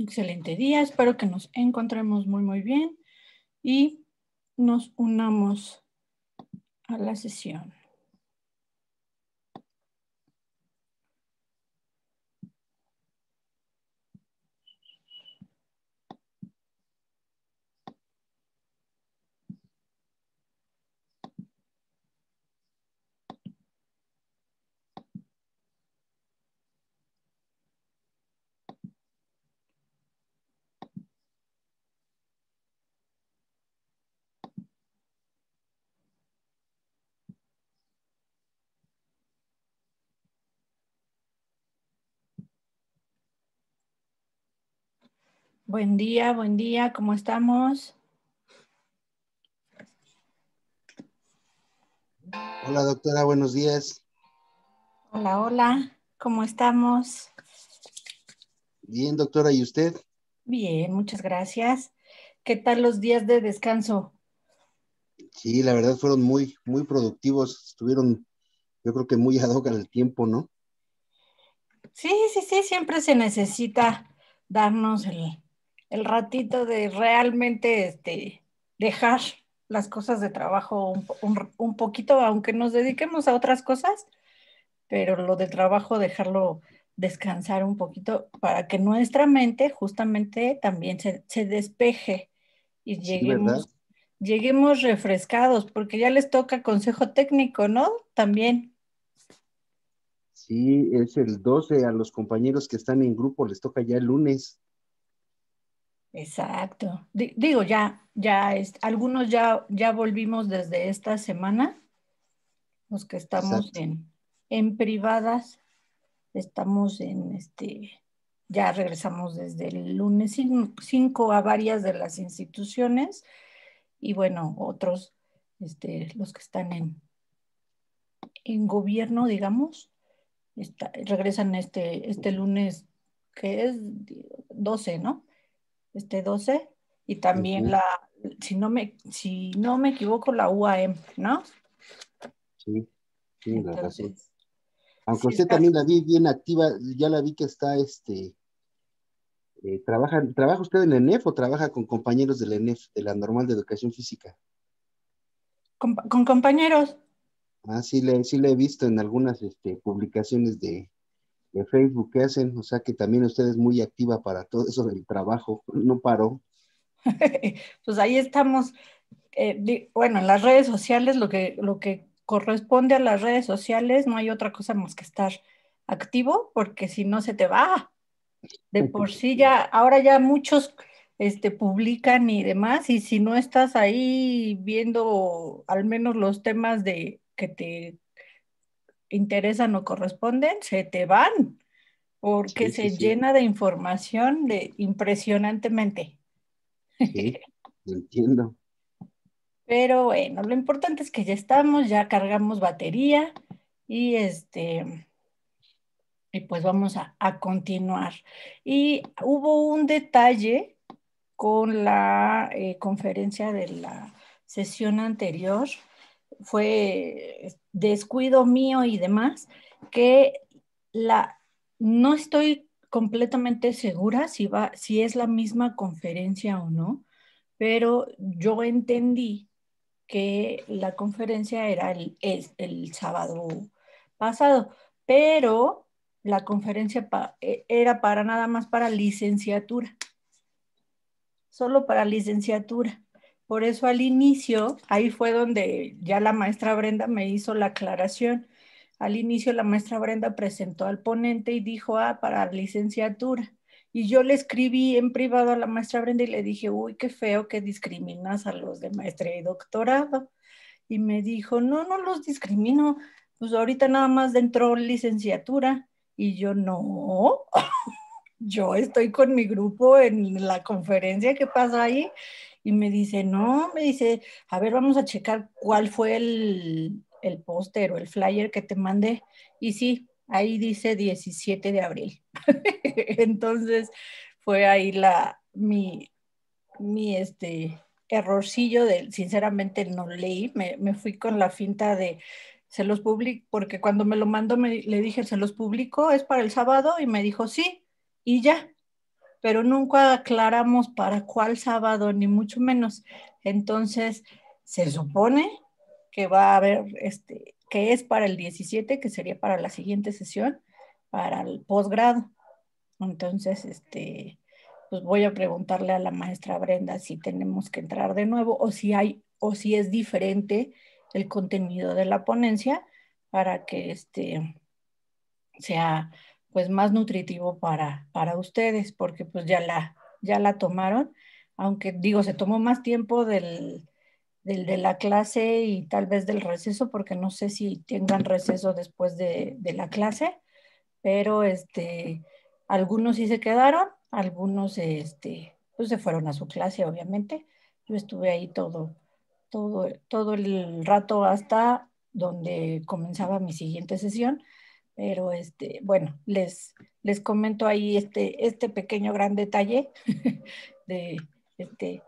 Excelente día, espero que nos encontremos muy, muy bien y nos unamos a la sesión. Buen día, buen día, ¿cómo estamos? Hola doctora, buenos días. Hola, hola, ¿cómo estamos? Bien, doctora, ¿y usted? Bien, muchas gracias. ¿Qué tal los días de descanso? Sí, la verdad fueron muy, muy productivos. Estuvieron, yo creo que muy ad hoc el tiempo, ¿no? Sí, sí, sí, siempre se necesita darnos el, el ratito de realmente este, dejar las cosas de trabajo un, poquito, aunque nos dediquemos a otras cosas, pero lo de trabajo dejarlo descansar un poquito para que nuestra mente justamente también se, despeje y lleguemos, lleguemos refrescados, porque ya les toca consejo técnico, ¿no? También. Sí, es el 12, a los compañeros que están en grupo les toca ya el lunes. Exacto. digo, ya, ya, es, algunos ya, ya volvimos desde esta semana, los que estamos en, en privadas, estamos en este, ya regresamos desde el lunes 5 a varias de las instituciones y bueno, otros, este, los que están en, en gobierno, digamos, regresan este, este lunes, que es 12, ¿no? Este 12, y también la, si no, me, si no me equivoco, la UAM, ¿no? Sí, sí, la razón. Aunque usted también la vi bien activa, ya la vi que está, este, eh, trabaja, ¿trabaja usted en la ENEF o trabaja con compañeros de la ENEF, de la Normal de Educación Física? Con, compañeros. Ah, sí le, sí le he visto en algunas este, publicaciones de, de Facebook que hacen, o sea que también usted es muy activa para todo eso del trabajo, no paró. pues ahí estamos, eh, bueno, en las redes sociales, lo que, lo que corresponde a las redes sociales, no hay otra cosa más que estar activo, porque si no se te va. De por sí ya, ahora ya muchos este, publican y demás, y si no estás ahí viendo al menos los temas de que te interesan o corresponden, se te van, porque se llena de información de impresionantemente. Sí, entiendo. Pero bueno, lo importante es que ya estamos, ya cargamos batería y este y pues vamos a, continuar. Y hubo un detalle con la eh, conferencia de la sesión anterior fue descuido mío y demás, que la, no estoy completamente segura si, va, si es la misma conferencia o no, pero yo entendí que la conferencia era el, el, sábado pasado, pero la conferencia e, era para nada más para licenciatura, solo para licenciatura. Por eso al inicio, ahí fue donde ya la maestra Brenda me hizo la aclaración. Al inicio la maestra Brenda presentó al ponente y dijo, ah, para licenciatura. Y yo le escribí en privado a la maestra Brenda y le dije, uy, qué feo que discriminas a los de maestría y doctorado. Y me dijo, no, no los discrimino, pues ahorita nada más dentro licenciatura. Y yo, no, yo estoy con mi grupo en la conferencia que pasa ahí y me dice, no, me dice, a ver, vamos a checar cuál fue el, el póster o el flyer que te mandé. Y sí, ahí dice 17 de abril. Entonces fue ahí la, mi, mi este, errorcillo de, sinceramente no leí, me, me fui con la finta de, se los publico, porque cuando me lo mandó me, le dije, se los publico, es para el sábado, y me dijo, sí, y ya. Pero nunca aclaramos para cuál sábado, ni mucho menos. Entonces, se supone que va a haber, este, que es para el 17, que sería para la siguiente sesión, para el posgrado. Entonces, este, pues voy a preguntarle a la maestra Brenda si tenemos que entrar de nuevo o si hay, o si es diferente el contenido de la ponencia para que este sea pues más nutritivo para, para ustedes, porque pues ya la, ya la tomaron, aunque digo, se tomó más tiempo del, del, de la clase y tal vez del receso, porque no sé si tengan receso después de, de la clase, pero este, algunos sí se quedaron, algunos este, pues se fueron a su clase, obviamente. Yo estuve ahí todo, todo, todo el rato hasta donde comenzaba mi siguiente sesión, pero este, bueno, les, les comento ahí este, este pequeño gran detalle de este,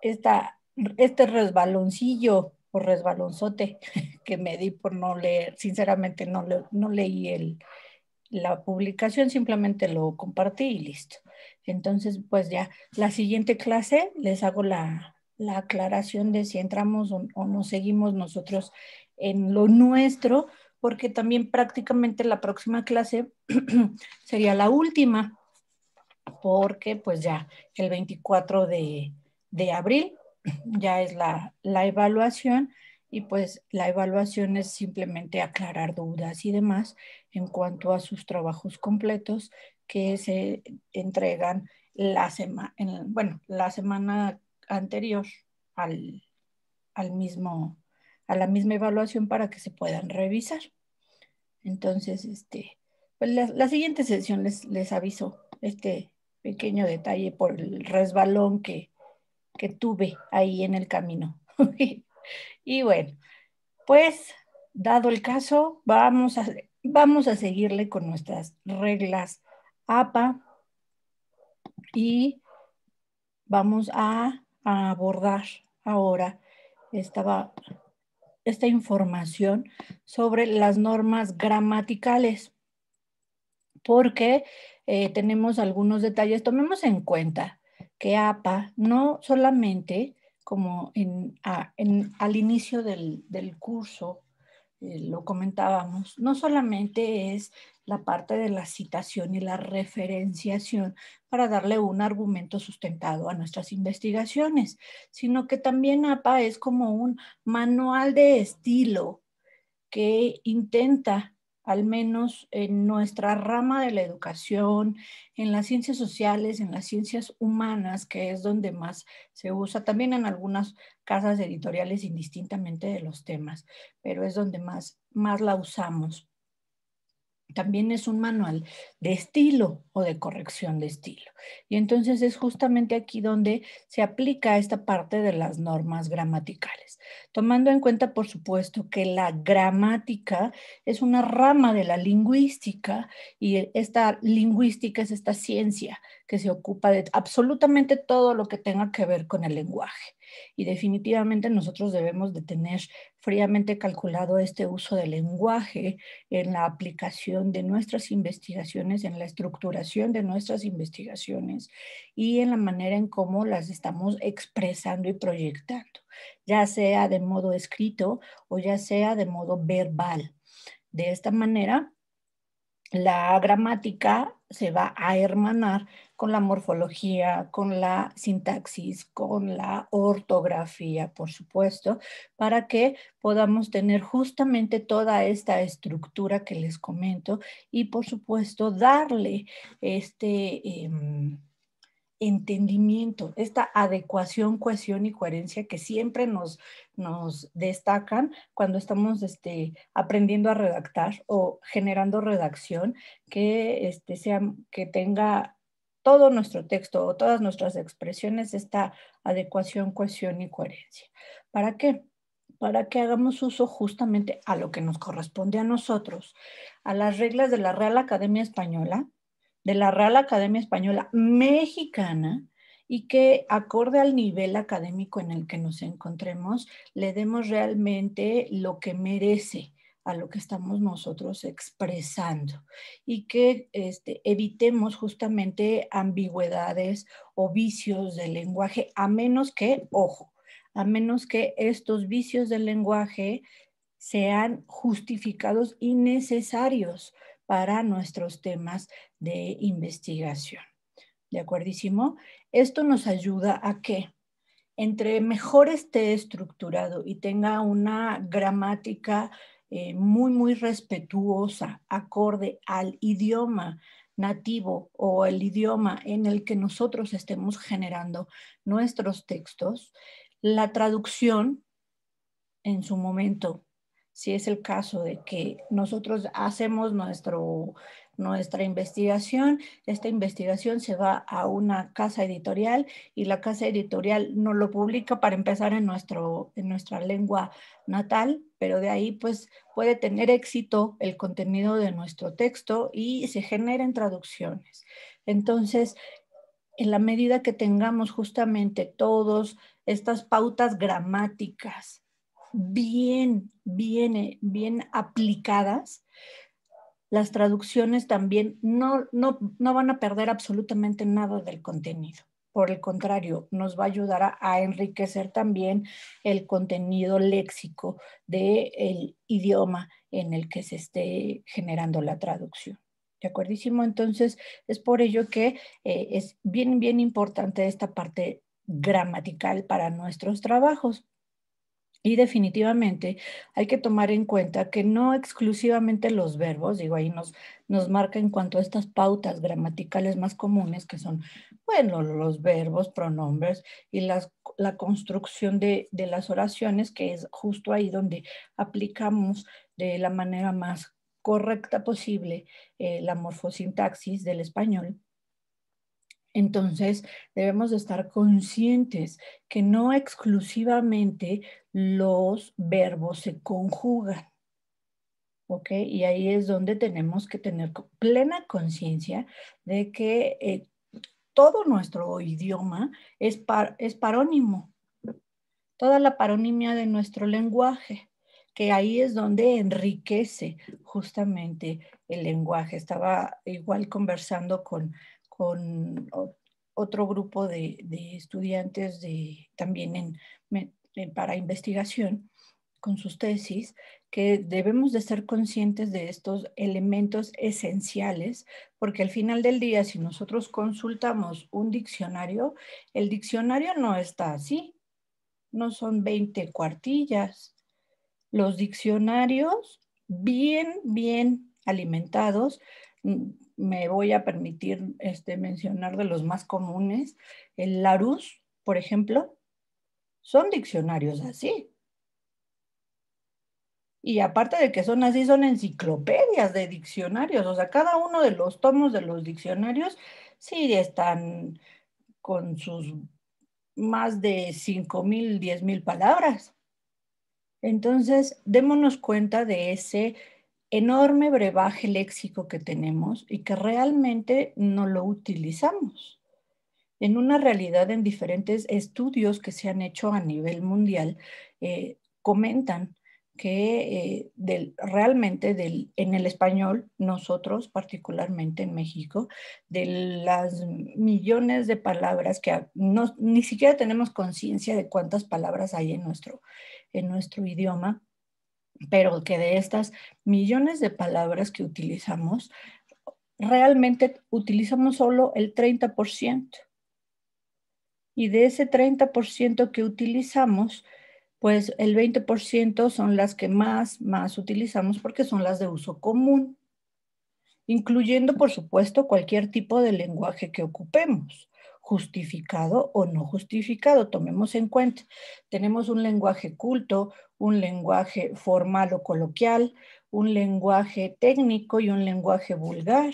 esta, este resbaloncillo o resbalonzote que me di por no leer, sinceramente no, no leí el, la publicación, simplemente lo compartí y listo. Entonces, pues ya, la siguiente clase les hago la, la aclaración de si entramos o, o nos seguimos nosotros en lo nuestro, porque también prácticamente la próxima clase sería la última, porque pues ya el 24 de, de abril ya es la, la evaluación y pues la evaluación es simplemente aclarar dudas y demás en cuanto a sus trabajos completos que se entregan la semana, bueno, la semana anterior al, al mismo, a la misma evaluación para que se puedan revisar. Entonces, este, pues la, siguiente sesión les, les aviso este pequeño detalle por el resbalón que, que tuve ahí en el camino. Y bueno, pues dado el caso, vamos a, vamos a seguirle con nuestras reglas APA y vamos a, abordar ahora esta, esta información sobre las normas gramaticales porque eh, tenemos algunos detalles. Tomemos en cuenta que APA no solamente como en, al inicio del, curso eh, lo comentábamos, no solamente es la parte de la citación y la referenciación para darle un argumento sustentado a nuestras investigaciones, sino que también APA es como un manual de estilo que intenta al menos en nuestra rama de la educación, en las ciencias sociales, en las ciencias humanas, que es donde más se usa, también en algunas casas editoriales indistintamente de los temas, pero es donde más, más la usamos también es un manual de estilo o de corrección de estilo. Y entonces es justamente aquí donde se aplica esta parte de las normas gramaticales, tomando en cuenta, por supuesto, que la gramática es una rama de la lingüística y esta lingüística es esta ciencia que se ocupa de absolutamente todo lo que tenga que ver con el lenguaje. Y definitivamente nosotros debemos de tener fríamente calculado este uso del lenguaje en la aplicación de nuestras investigaciones, en la estructuración de nuestras investigaciones y en la manera en cómo las estamos expresando y proyectando, ya sea de modo escrito o ya sea de modo verbal. De esta manera, la gramática se va a hermanar con la morfología, con la sintaxis, con la ortografía, por supuesto, para que podamos tener justamente toda esta estructura que les comento y, por supuesto, darle este... Em, entendimiento, esta adecuación, cohesión y coherencia que siempre nos, nos destacan cuando estamos este, aprendiendo a redactar o generando redacción que, este, sea, que tenga todo nuestro texto o todas nuestras expresiones esta adecuación, cohesión y coherencia. ¿Para qué? Para que hagamos uso justamente a lo que nos corresponde a nosotros, a las reglas de la Real Academia Española, de la Real Academia Española Mexicana y que acorde al nivel académico en el que nos encontremos, le demos realmente lo que merece a lo que estamos nosotros expresando y que este, evitemos justamente ambigüedades o vicios del lenguaje, a menos que, ojo, a menos que estos vicios del lenguaje sean justificados y necesarios para nuestros temas de investigación. ¿De acuerdísimo? Esto nos ayuda a que entre mejor esté estructurado y tenga una gramática eh, muy, muy respetuosa, acorde al idioma nativo o el idioma en el que nosotros estemos generando nuestros textos, la traducción en su momento, si es el caso de que nosotros hacemos nuestro, nuestra investigación, esta investigación se va a una casa editorial y la casa editorial no lo publica para empezar en, nuestro, en nuestra lengua natal, pero de ahí pues puede tener éxito el contenido de nuestro texto y se generen traducciones. Entonces, en la medida que tengamos justamente todas estas pautas gramáticas bien, bien, bien aplicadas, las traducciones también no, no, van a perder absolutamente nada del contenido. Por el contrario, nos va a ayudar a, enriquecer también el contenido léxico del idioma en el que se esté generando la traducción. ¿De acuerdísimo? Entonces, es por ello que eh, es bien, bien importante esta parte gramatical para nuestros trabajos. Y definitivamente hay que tomar en cuenta que no exclusivamente los verbos, digo, ahí nos, nos marca en cuanto a estas pautas gramaticales más comunes, que son, bueno, los verbos, pronombres y las, la construcción de, las oraciones, que es justo ahí donde aplicamos de la manera más correcta posible eh, la morfosintaxis del español entonces, debemos de estar conscientes que no exclusivamente los verbos se conjugan. ¿Ok? Y ahí es donde tenemos que tener plena conciencia de que eh, todo nuestro idioma es, es parónimo. Toda la paronimia de nuestro lenguaje que ahí es donde enriquece justamente el lenguaje. Estaba igual conversando con con otro grupo de, estudiantes de, también en, para investigación con sus tesis, que debemos de ser conscientes de estos elementos esenciales, porque al final del día, si nosotros consultamos un diccionario, el diccionario no está así, no son 20 cuartillas. Los diccionarios bien, bien alimentados me voy a permitir este, mencionar de los más comunes. El Larousse, por ejemplo, son diccionarios así. Y aparte de que son así, son enciclopedias de diccionarios. O sea, cada uno de los tomos de los diccionarios sí están con sus más de 5 mil, 10 mil palabras. Entonces, démonos cuenta de ese enorme brebaje léxico que tenemos y que realmente no lo utilizamos. En una realidad, en diferentes estudios que se han hecho a nivel mundial, eh, comentan que eh, realmente del, en el español, nosotros particularmente en México, de las millones de palabras que no, ni siquiera tenemos conciencia de cuántas palabras hay en nuestro, en nuestro idioma, pero que de estas millones de palabras que utilizamos, realmente utilizamos solo el 30%. Y de ese 30% que utilizamos, pues el 20% son las que más, más utilizamos porque son las de uso común, incluyendo, por supuesto, cualquier tipo de lenguaje que ocupemos justificado o no justificado. Tomemos en cuenta, tenemos un lenguaje culto, un lenguaje formal o coloquial, un lenguaje técnico y un lenguaje vulgar.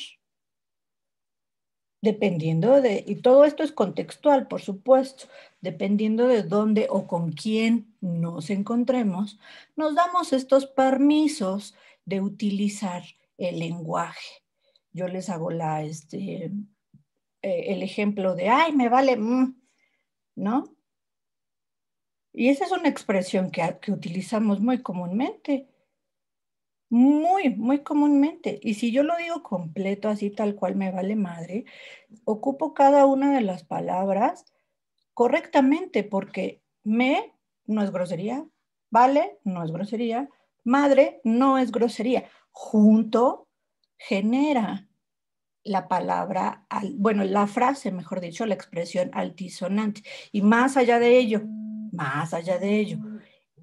Dependiendo de, y todo esto es contextual, por supuesto, dependiendo de dónde o con quién nos encontremos, nos damos estos permisos de utilizar el lenguaje. Yo les hago la, este, eh, el ejemplo de, ay, me vale, mm", ¿no? Y esa es una expresión que, que utilizamos muy comúnmente. Muy, muy comúnmente. Y si yo lo digo completo, así tal cual me vale madre, ocupo cada una de las palabras correctamente porque me no es grosería, vale no es grosería, madre no es grosería. Junto genera la palabra, bueno, la frase, mejor dicho, la expresión altisonante. Y más allá de ello, más allá de ello,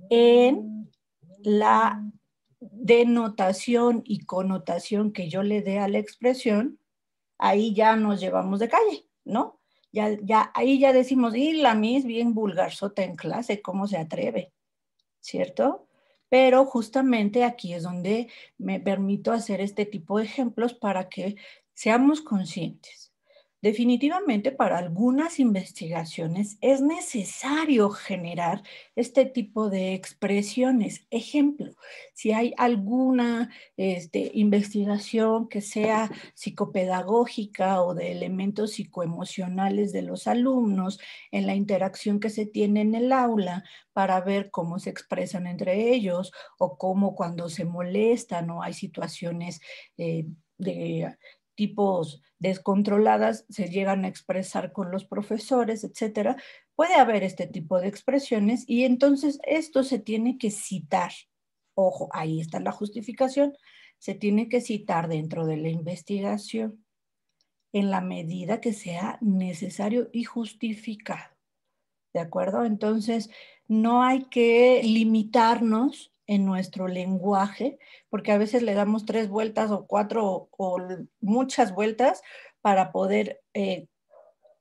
en la denotación y connotación que yo le dé a la expresión, ahí ya nos llevamos de calle, ¿no? Ya, ya, ahí ya decimos, y la mis bien vulgarzota en clase, ¿cómo se atreve? ¿Cierto? Pero justamente aquí es donde me permito hacer este tipo de ejemplos para que seamos conscientes Definitivamente para algunas investigaciones es necesario generar este tipo de expresiones. Ejemplo, si hay alguna este, investigación que sea psicopedagógica o de elementos psicoemocionales de los alumnos en la interacción que se tiene en el aula para ver cómo se expresan entre ellos o cómo cuando se molestan o hay situaciones eh, de tipos descontroladas se llegan a expresar con los profesores, etcétera, puede haber este tipo de expresiones y entonces esto se tiene que citar. Ojo, ahí está la justificación. Se tiene que citar dentro de la investigación en la medida que sea necesario y justificado. ¿De acuerdo? Entonces, no hay que limitarnos en nuestro lenguaje, porque a veces le damos tres vueltas o cuatro o, muchas vueltas para poder eh,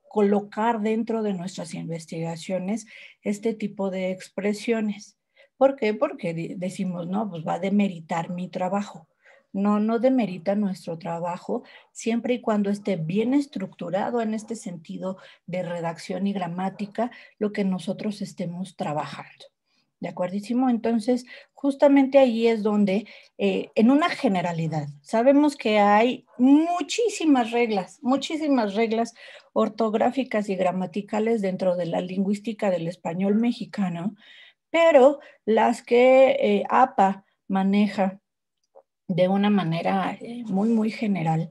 colocar dentro de nuestras investigaciones este tipo de expresiones. ¿Por qué? Porque decimos, no, pues va a demeritar mi trabajo. No, no demerita nuestro trabajo siempre y cuando esté bien estructurado en este sentido de redacción y gramática, lo que nosotros estemos trabajando. ¿De acuerdísimo? Entonces, justamente ahí es donde, eh, en una generalidad, sabemos que hay muchísimas reglas, muchísimas reglas ortográficas y gramaticales dentro de la lingüística del español mexicano, pero las que eh, APA maneja de una manera eh, muy, muy general,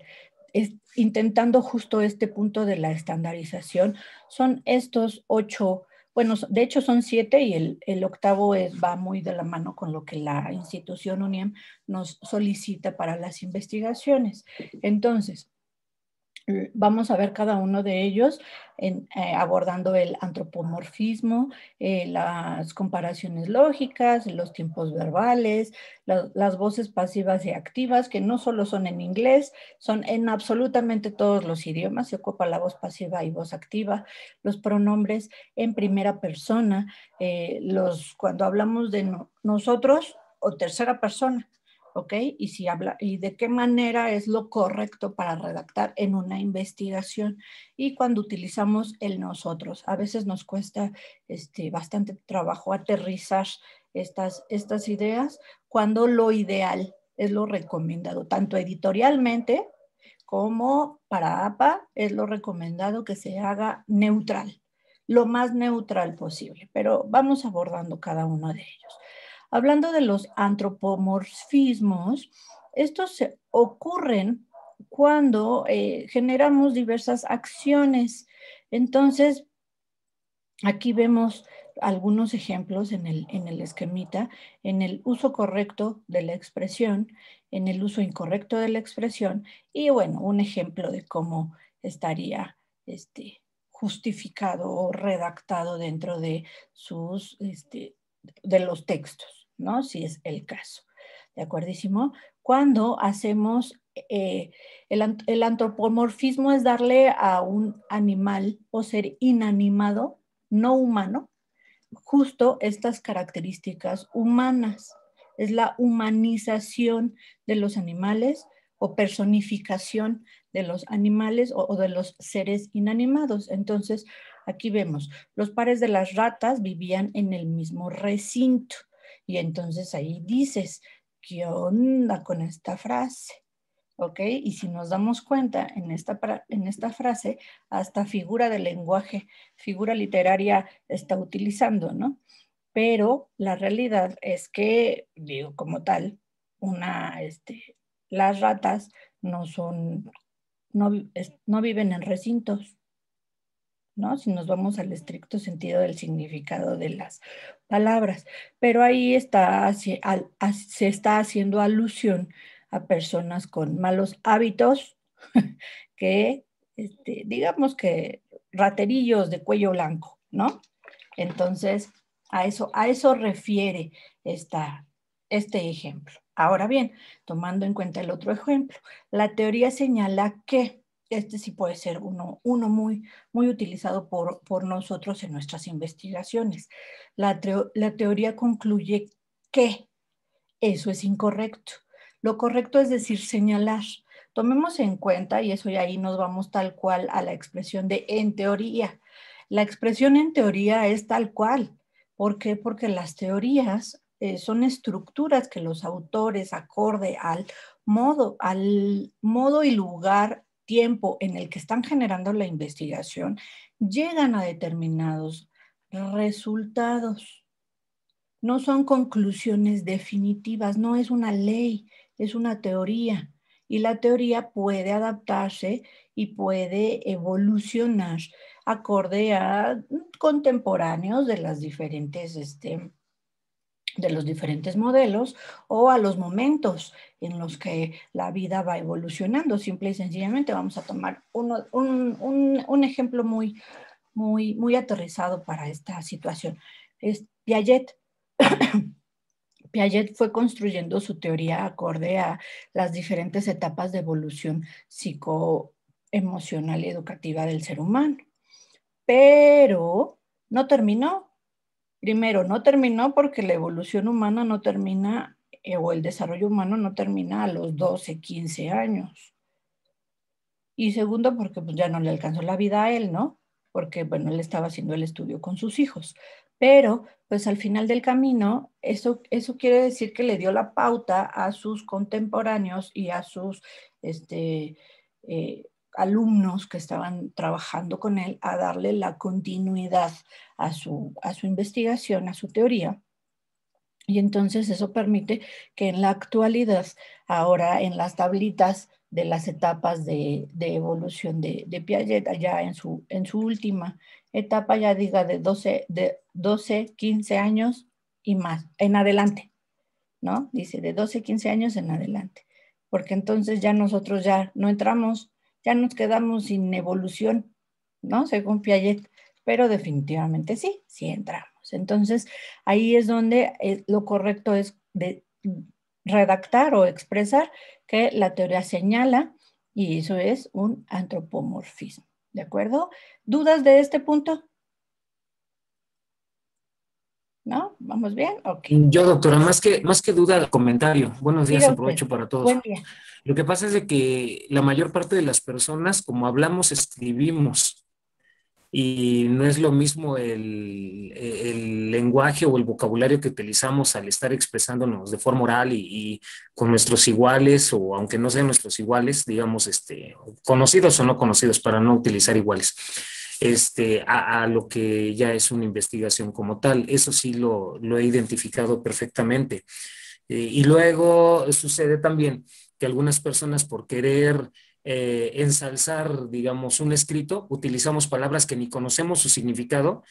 intentando justo este punto de la estandarización, son estos ocho bueno, de hecho son siete y el, octavo es, va muy de la mano con lo que la institución UNIEM nos solicita para las investigaciones. Entonces, Vamos a ver cada uno de ellos en, eh, abordando el antropomorfismo, eh, las comparaciones lógicas, los tiempos verbales, las voces pasivas y activas, que no solo son en inglés, son en absolutamente todos los idiomas, se ocupa la voz pasiva y voz activa, los pronombres en primera persona, eh, los, cuando hablamos de nosotros o tercera persona, ¿ok? Y, si habla, y de qué manera es lo correcto para redactar en una investigación. Y cuando utilizamos el nosotros, a veces nos cuesta este, bastante trabajo aterrizar estas, estas ideas, cuando lo ideal es lo recomendado, tanto editorialmente como para APA, es lo recomendado que se haga neutral, lo más neutral posible, pero vamos abordando cada uno de ellos. Hablando de los antropomorfismos, estos ocurren cuando eh, generamos diversas acciones. Entonces, aquí vemos algunos ejemplos en el, en el esquemita, en el uso correcto de la expresión, en el uso incorrecto de la expresión y bueno, un ejemplo de cómo estaría este, justificado o redactado dentro de sus, este, de los textos. ¿No? Si es el caso. ¿De acuerdísimo? Cuando hacemos eh, el, antropomorfismo es darle a un animal o ser inanimado, no humano, justo estas características humanas. Es la humanización de los animales o personificación de los animales o de los seres inanimados. Entonces, aquí vemos, los pares de las ratas vivían en el mismo recinto y entonces ahí dices, ¿qué onda con esta frase? ¿Ok? Y si nos damos cuenta en esta, en esta frase, hasta figura de lenguaje, figura literaria está utilizando, ¿no? Pero la realidad es que, digo, como tal, una, este, las ratas no son, no, no viven en recintos, ¿no? Si nos vamos al estricto sentido del significado de las palabras. Pero ahí está, se está haciendo alusión a personas con malos hábitos que, este, digamos que raterillos de cuello blanco, ¿no? Entonces, a eso, a eso refiere esta, este ejemplo. Ahora bien, tomando en cuenta el otro ejemplo, la teoría señala que este sí puede ser uno, uno muy, muy utilizado por, por nosotros en nuestras investigaciones. La, teoría concluye que eso es incorrecto. Lo correcto es decir, señalar. Tomemos en cuenta, y eso ya ahí nos vamos tal cual a la expresión de en teoría. La expresión en teoría es tal cual. ¿Por qué? Porque las teorías eh, son estructuras que los autores, acorde al modo, al modo y lugar tiempo en el que están generando la investigación, llegan a determinados resultados. No son conclusiones definitivas, no es una ley, es una teoría. Y la teoría puede adaptarse y puede evolucionar acorde a contemporáneos de las diferentes este, de los diferentes modelos o a los momentos en los que la vida va evolucionando. Simple y sencillamente vamos a tomar un, ejemplo muy, muy, muy aterrizado para esta situación. Es Piaget. Piaget fue construyendo su teoría acorde a las diferentes etapas de evolución psicoemocional y educativa del ser humano. Pero no terminó, Primero, no terminó porque la evolución humana no termina, eh, o el desarrollo humano no termina a los 12, 15 años. Y segundo, porque pues, ya no le alcanzó la vida a él, ¿no? Porque, bueno, él estaba haciendo el estudio con sus hijos. Pero, pues al final del camino, eso, eso quiere decir que le dio la pauta a sus contemporáneos y a sus este, eh, alumnos que estaban trabajando con él a darle la continuidad a su, a su investigación, a su teoría. Y entonces eso permite que en la actualidad, ahora en las tablitas de las etapas de, evolución de, Piaget, ya en su, en su última etapa, ya diga de 12, de 12, 15 años y más, en adelante, ¿no? Dice de 12, 15 años en adelante, porque entonces ya nosotros ya no entramos ya nos quedamos sin evolución, ¿no? Según Piaget, pero definitivamente sí, sí entramos. Entonces, ahí es donde eh, lo correcto es redactar o expresar que la teoría señala y eso es un antropomorfismo. ¿De acuerdo? ¿Dudas de este punto? ¿No? ¿Vamos bien? Yo, doctora, más que, más que duda, comentario. Buenos días, aprovecho para todos. Buen día. Lo que pasa es de que la mayor parte de las personas, como hablamos, escribimos. Y no es lo mismo el, lenguaje o el vocabulario que utilizamos al estar expresándonos de forma oral y, con nuestros iguales, o aunque no sean nuestros iguales, digamos, este, conocidos o no conocidos, para no utilizar iguales, este, a, lo que ya es una investigación como tal. Eso sí lo, he identificado perfectamente. Eh, y luego sucede también algunas personas por querer eh, ensalzar, digamos, un escrito, utilizamos palabras que ni conocemos su significado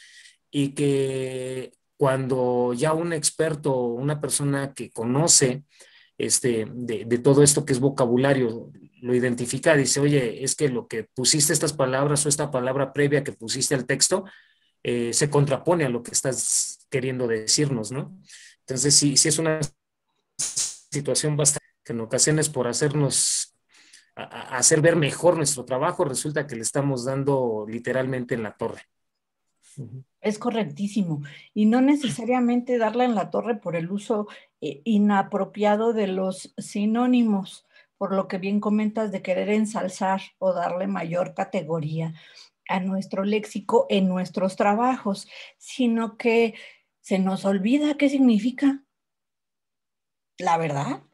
y que cuando ya un experto, una persona que conoce este, de, todo esto que es vocabulario, lo identifica, dice, oye, es que lo que pusiste estas palabras o esta palabra previa que pusiste al texto eh, se contrapone a lo que estás queriendo decirnos, ¿no? Entonces, sí, sí es una situación bastante que en ocasiones por hacernos, hacer ver mejor nuestro trabajo, resulta que le estamos dando literalmente en la torre. Es correctísimo. Y no necesariamente darle en la torre por el uso eh, inapropiado de los sinónimos, por lo que bien comentas de querer ensalzar o darle mayor categoría a nuestro léxico en nuestros trabajos, sino que se nos olvida qué significa. La verdad,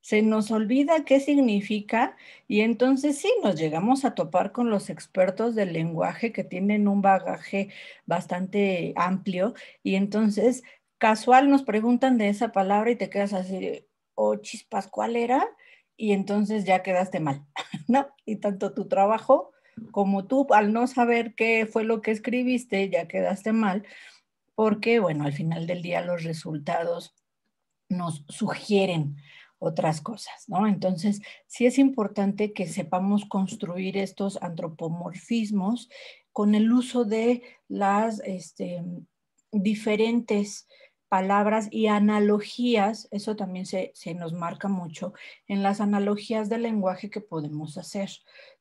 se nos olvida qué significa y entonces sí, nos llegamos a topar con los expertos del lenguaje que tienen un bagaje bastante amplio y entonces casual nos preguntan de esa palabra y te quedas así, o chispas, ¿cuál era? Y entonces ya quedaste mal, ¿no? Y tanto tu trabajo como tú, al no saber qué fue lo que escribiste, ya quedaste mal, porque, bueno, al final del día los resultados nos sugieren otras cosas, ¿no? Entonces, sí es importante que sepamos construir estos antropomorfismos con el uso de las este, diferentes palabras y analogías, eso también se, se, nos marca mucho en las analogías del lenguaje que podemos hacer.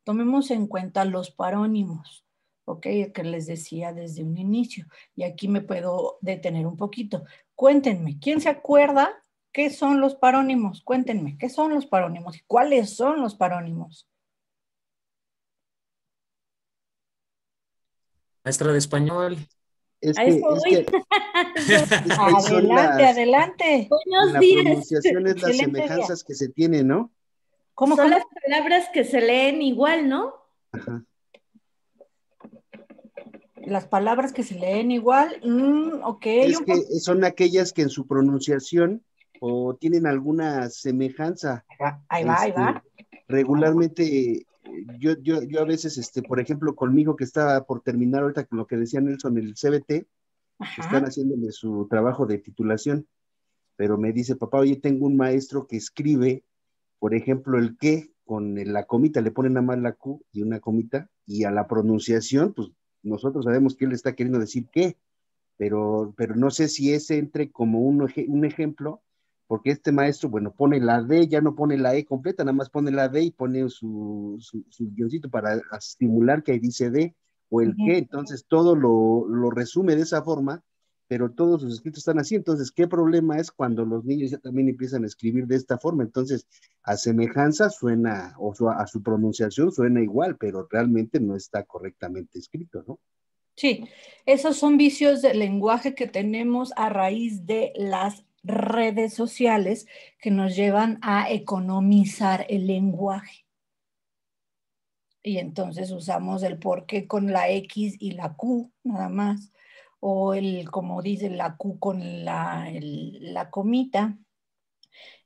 Tomemos en cuenta los parónimos, ¿ok? Que les decía desde un inicio. Y aquí me puedo detener un poquito. Cuéntenme, ¿quién se acuerda qué son los parónimos? Cuéntenme, ¿qué son los parónimos y cuáles son los parónimos? Maestra de español. Es que, es adelante, adelante. Buenos la días. pronunciación es las semejanzas que se tienen, ¿no? ¿Cómo, son las palabras que se leen igual, ¿no? Ajá. Las palabras que se leen igual, mm, ok. Es que son aquellas que en su pronunciación o tienen alguna semejanza. Ahí va, ahí va. Este, regularmente yo, yo, yo a veces, este, por ejemplo, conmigo que estaba por terminar ahorita con lo que decía Nelson, el CBT, están haciéndome su trabajo de titulación, pero me dice, papá, oye, tengo un maestro que escribe, por ejemplo, el qué con la comita, le ponen nada más la Q y una comita, y a la pronunciación, pues nosotros sabemos que él está queriendo decir qué, pero, pero no sé si ese entre como un, un ejemplo porque este maestro, bueno, pone la D, ya no pone la E completa, nada más pone la D y pone su, su, guioncito para estimular que ahí dice D o el qué, entonces todo lo, lo, resume de esa forma, pero todos sus escritos están así, entonces, ¿qué problema es cuando los niños ya también empiezan a escribir de esta forma? Entonces, a semejanza suena, o a su pronunciación suena igual, pero realmente no está correctamente escrito, ¿no? Sí, esos son vicios del lenguaje que tenemos a raíz de las redes sociales que nos llevan a economizar el lenguaje. Y entonces usamos el por qué con la X y la Q nada más, o el, como dice, la Q con la, la comita,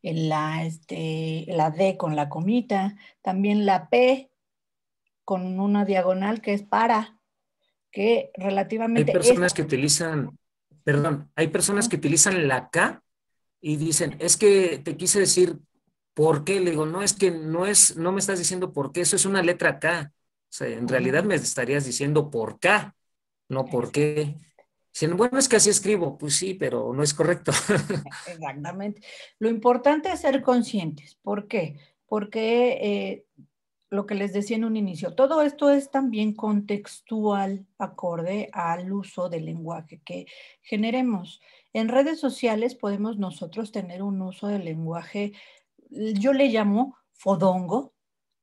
la, este, la D con la comita, también la P con una diagonal que es para, que relativamente... Hay personas que utilizan, perdón, hay personas que utilizan la K y dicen, es que te quise decir por qué. Le digo, no, es que no es, no me estás diciendo por qué, eso es una letra K. O sea, en realidad me estarías diciendo por K, no por qué. Dicen, bueno, es que así escribo. Pues sí, pero no es correcto. Exactamente. Lo importante es ser conscientes. ¿Por qué? Porque eh, lo que les decía en un inicio, todo esto es también contextual, acorde al uso del lenguaje que generemos. En redes sociales podemos nosotros tener un uso del lenguaje, yo le llamo fodongo,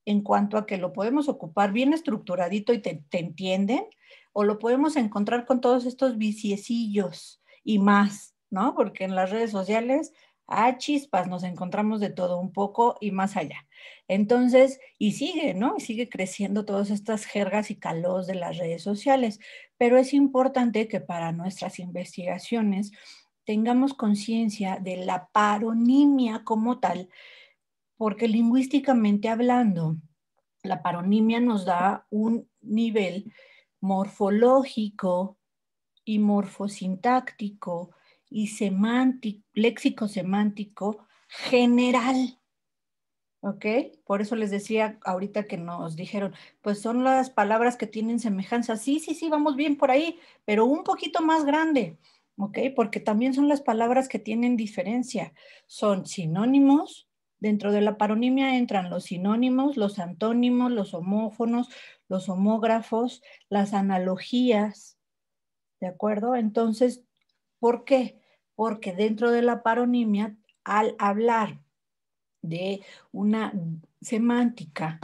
en cuanto a que lo podemos ocupar bien estructuradito y te, entienden, o lo podemos encontrar con todos estos viciecillos y más, ¿no? Porque en las redes sociales, a chispas, nos encontramos de todo un poco y más allá. Entonces, y sigue, ¿no? Y sigue creciendo todas estas jergas y calos de las redes sociales, pero es importante que para nuestras investigaciones tengamos conciencia de la paronimia como tal, porque lingüísticamente hablando, la paronimia nos da un nivel morfológico y morfosintáctico y semántico, léxico semántico general. ¿Ok? Por eso les decía ahorita que nos dijeron, pues son las palabras que tienen semejanza. Sí, sí, sí, vamos bien por ahí, pero un poquito más grande. ¿ok? Porque también son las palabras que tienen diferencia. Son sinónimos, dentro de la paronimia entran los sinónimos, los antónimos, los homófonos, los homógrafos, las analogías, ¿de acuerdo? Entonces, ¿por qué? Porque dentro de la paronimia, al hablar de una semántica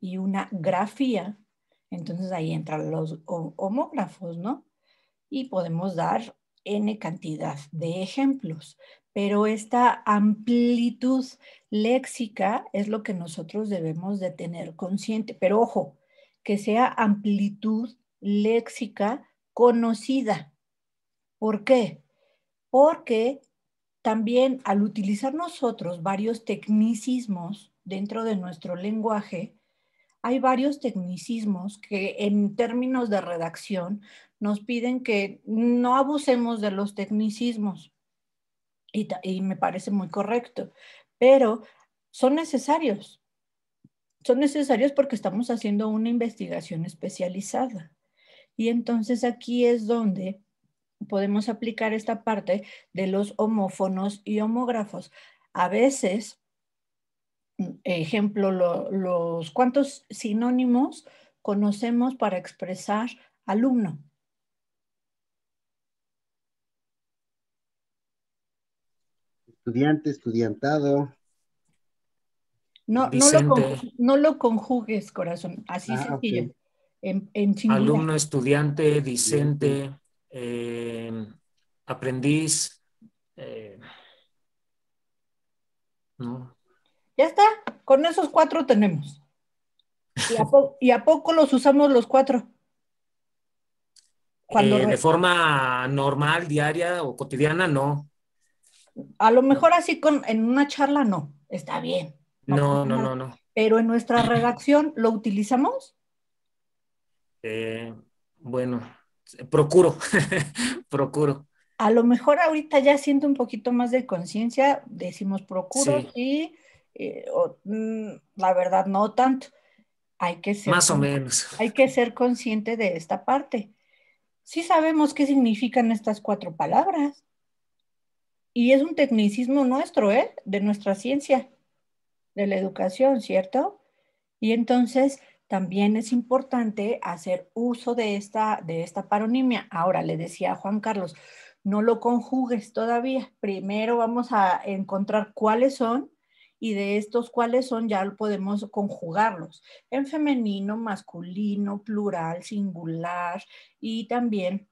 y una grafía, entonces ahí entran los homógrafos, ¿no? Y podemos dar N cantidad de ejemplos, pero esta amplitud léxica es lo que nosotros debemos de tener consciente. Pero ojo, que sea amplitud léxica conocida. ¿Por qué? Porque también al utilizar nosotros varios tecnicismos dentro de nuestro lenguaje, hay varios tecnicismos que en términos de redacción nos piden que no abusemos de los tecnicismos. Y, me parece muy correcto, pero son necesarios. Son necesarios porque estamos haciendo una investigación especializada. Y entonces aquí es donde podemos aplicar esta parte de los homófonos y homógrafos. A veces, ejemplo, los cuántos sinónimos conocemos para expresar alumno. Estudiante, estudiantado. No, no lo, conjugues, corazón, así ah, sencillo. En, Alumno, estudiante, discente, eh, aprendiz. Eh, ya está, con esos cuatro tenemos. ¿Y a, poco los usamos los cuatro? Cuando eh, de forma normal, diaria o cotidiana, no. A lo mejor así con, en una charla no, está bien. No, no, no, no. Pero en nuestra redacción, ¿lo utilizamos? Eh, bueno, procuro, procuro. A lo mejor ahorita ya siento un poquito más de conciencia, decimos procuro y eh, mm, la verdad no tanto. Hay que ser más o menos. Hay que ser consciente de esta parte. Sí sabemos qué significan estas cuatro palabras. Y es un tecnicismo nuestro, ¿eh? De nuestra ciencia, de la educación, ¿cierto? Y entonces también es importante hacer uso de esta, de esta paronimia. Ahora, le decía a Juan Carlos, no lo conjugues todavía. Primero vamos a encontrar cuáles son y de estos cuáles son ya podemos conjugarlos en femenino, masculino, plural, singular y también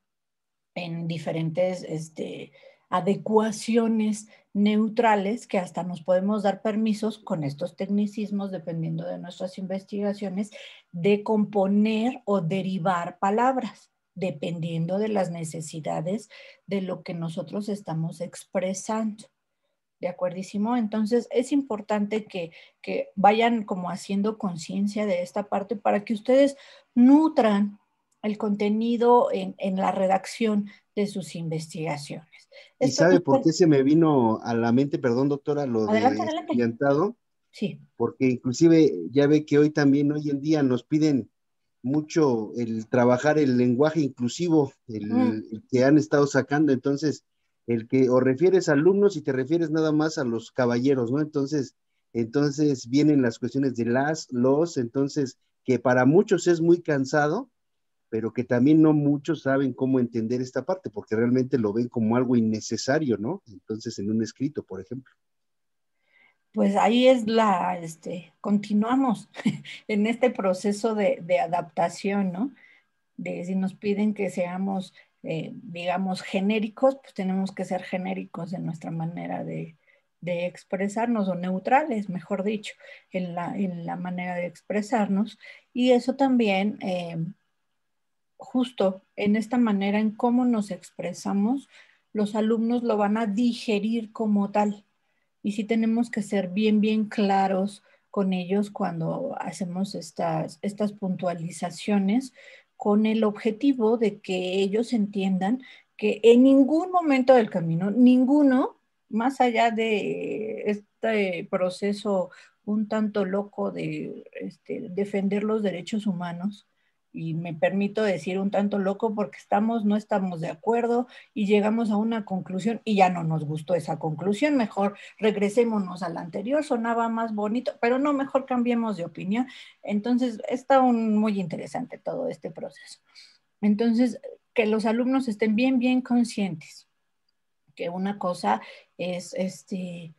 en diferentes este, adecuaciones neutrales que hasta nos podemos dar permisos con estos tecnicismos, dependiendo de nuestras investigaciones, de componer o derivar palabras, dependiendo de las necesidades de lo que nosotros estamos expresando. ¿De acuerdísimo? Entonces es importante que, que vayan como haciendo conciencia de esta parte para que ustedes nutran el contenido en, en la redacción de sus investigaciones. ¿Y sabe por qué se me vino a la mente, perdón doctora, lo de estudiantado? Sí. Porque inclusive ya ve que hoy también, hoy en día nos piden mucho el trabajar el lenguaje inclusivo, el, mm. que han estado sacando, entonces, el que o refieres a alumnos y te refieres nada más a los caballeros, ¿no? Entonces, entonces vienen las cuestiones de las, los, entonces, que para muchos es muy cansado, pero que también no muchos saben cómo entender esta parte, porque realmente lo ven como algo innecesario, ¿no? Entonces, en un escrito, por ejemplo. Pues ahí es la, este, continuamos en este proceso de, adaptación, ¿no? De si nos piden que seamos, eh, digamos, genéricos, pues tenemos que ser genéricos en nuestra manera de, expresarnos o neutrales, mejor dicho, en la, en la, manera de expresarnos. Y eso también eh, justo en esta manera, en cómo nos expresamos, los alumnos lo van a digerir como tal. Y sí tenemos que ser bien, bien claros con ellos cuando hacemos estas, estas puntualizaciones con el objetivo de que ellos entiendan que en ningún momento del camino, ninguno, más allá de este proceso un tanto loco de este, defender los derechos humanos, y me permito decir un tanto loco porque estamos, no estamos de acuerdo y llegamos a una conclusión y ya no nos gustó esa conclusión, mejor regresémonos a la anterior, sonaba más bonito, pero no, mejor cambiemos de opinión. Entonces, está muy interesante todo este proceso. Entonces, que los alumnos estén bien, bien conscientes que una cosa es este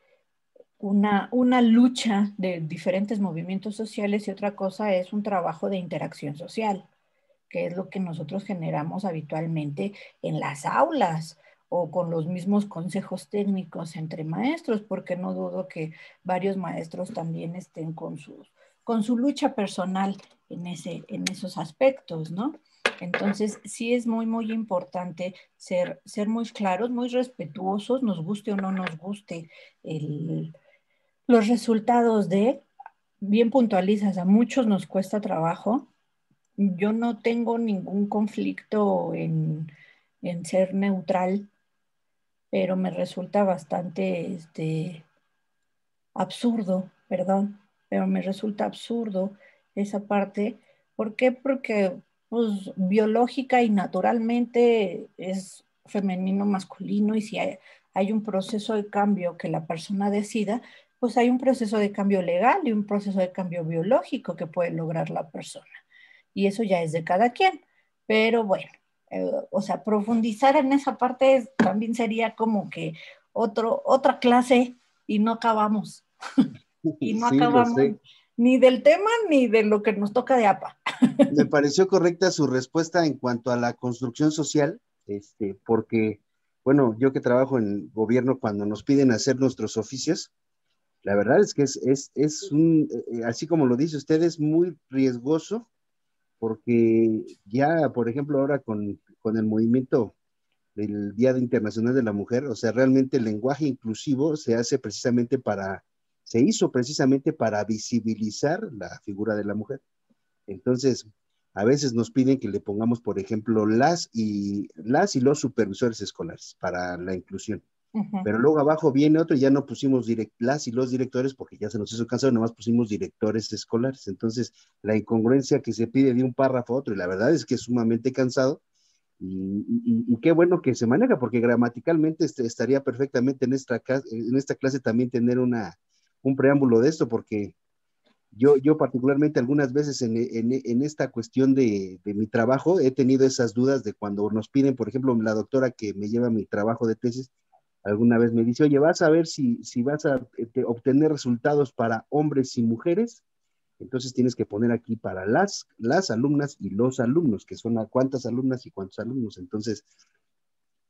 una, una, lucha de diferentes movimientos sociales y otra cosa es un trabajo de interacción social, que es lo que nosotros generamos habitualmente en las aulas o con los mismos consejos técnicos entre maestros, porque no dudo que varios maestros también estén con, con su lucha personal en, ese, en esos aspectos, ¿no? Entonces, sí es muy, muy importante ser, ser muy claros, muy respetuosos, nos guste o no nos guste los resultados de, bien puntualizas, a muchos nos cuesta trabajo. Yo no tengo ningún conflicto en, en ser neutral, pero me resulta bastante este, absurdo, perdón, pero me resulta absurdo esa parte. ¿Por qué? Porque pues, biológica y naturalmente es femenino masculino y si hay, hay, un proceso de cambio que la persona decida, pues hay un proceso de cambio legal y un proceso de cambio biológico que puede lograr la persona. Y eso ya es de cada quien. Pero bueno, eh, o sea, profundizar en esa parte también sería como que otro, otra clase y no acabamos. y no acabamos ni del tema ni de lo que nos toca de APA. Me pareció correcta su respuesta en cuanto a la construcción social, este, porque, bueno, yo que trabajo en gobierno, cuando nos piden hacer nuestros oficios, la verdad es que es, es, es un, eh, así como lo dice usted, es muy riesgoso porque ya, por ejemplo, ahora con, el movimiento del Día Internacional de la Mujer, o sea, realmente el lenguaje inclusivo se hace precisamente para, se hizo precisamente para visibilizar la figura de la mujer. Entonces, a veces nos piden que le pongamos, por ejemplo, las y, las y los supervisores escolares para la inclusión. Pero luego abajo viene otro y ya no pusimos direct, las y los directores porque ya se nos hizo cansado, nomás pusimos directores escolares. Entonces, la incongruencia que se pide de un párrafo a otro, y la verdad es que es sumamente cansado, y, qué bueno que se maneja, porque gramaticalmente este, estaría perfectamente en esta, en esta clase también tener una, un preámbulo de esto, porque yo, yo particularmente algunas veces en, en, esta cuestión de, de, mi trabajo he tenido esas dudas de cuando nos piden, por ejemplo, la doctora que me lleva mi trabajo de tesis, alguna vez me dice, oye, vas a ver si, vas a este, obtener resultados para hombres y mujeres, entonces tienes que poner aquí para las, las alumnas y los alumnos, que son a cuántas alumnas y cuántos alumnos. Entonces,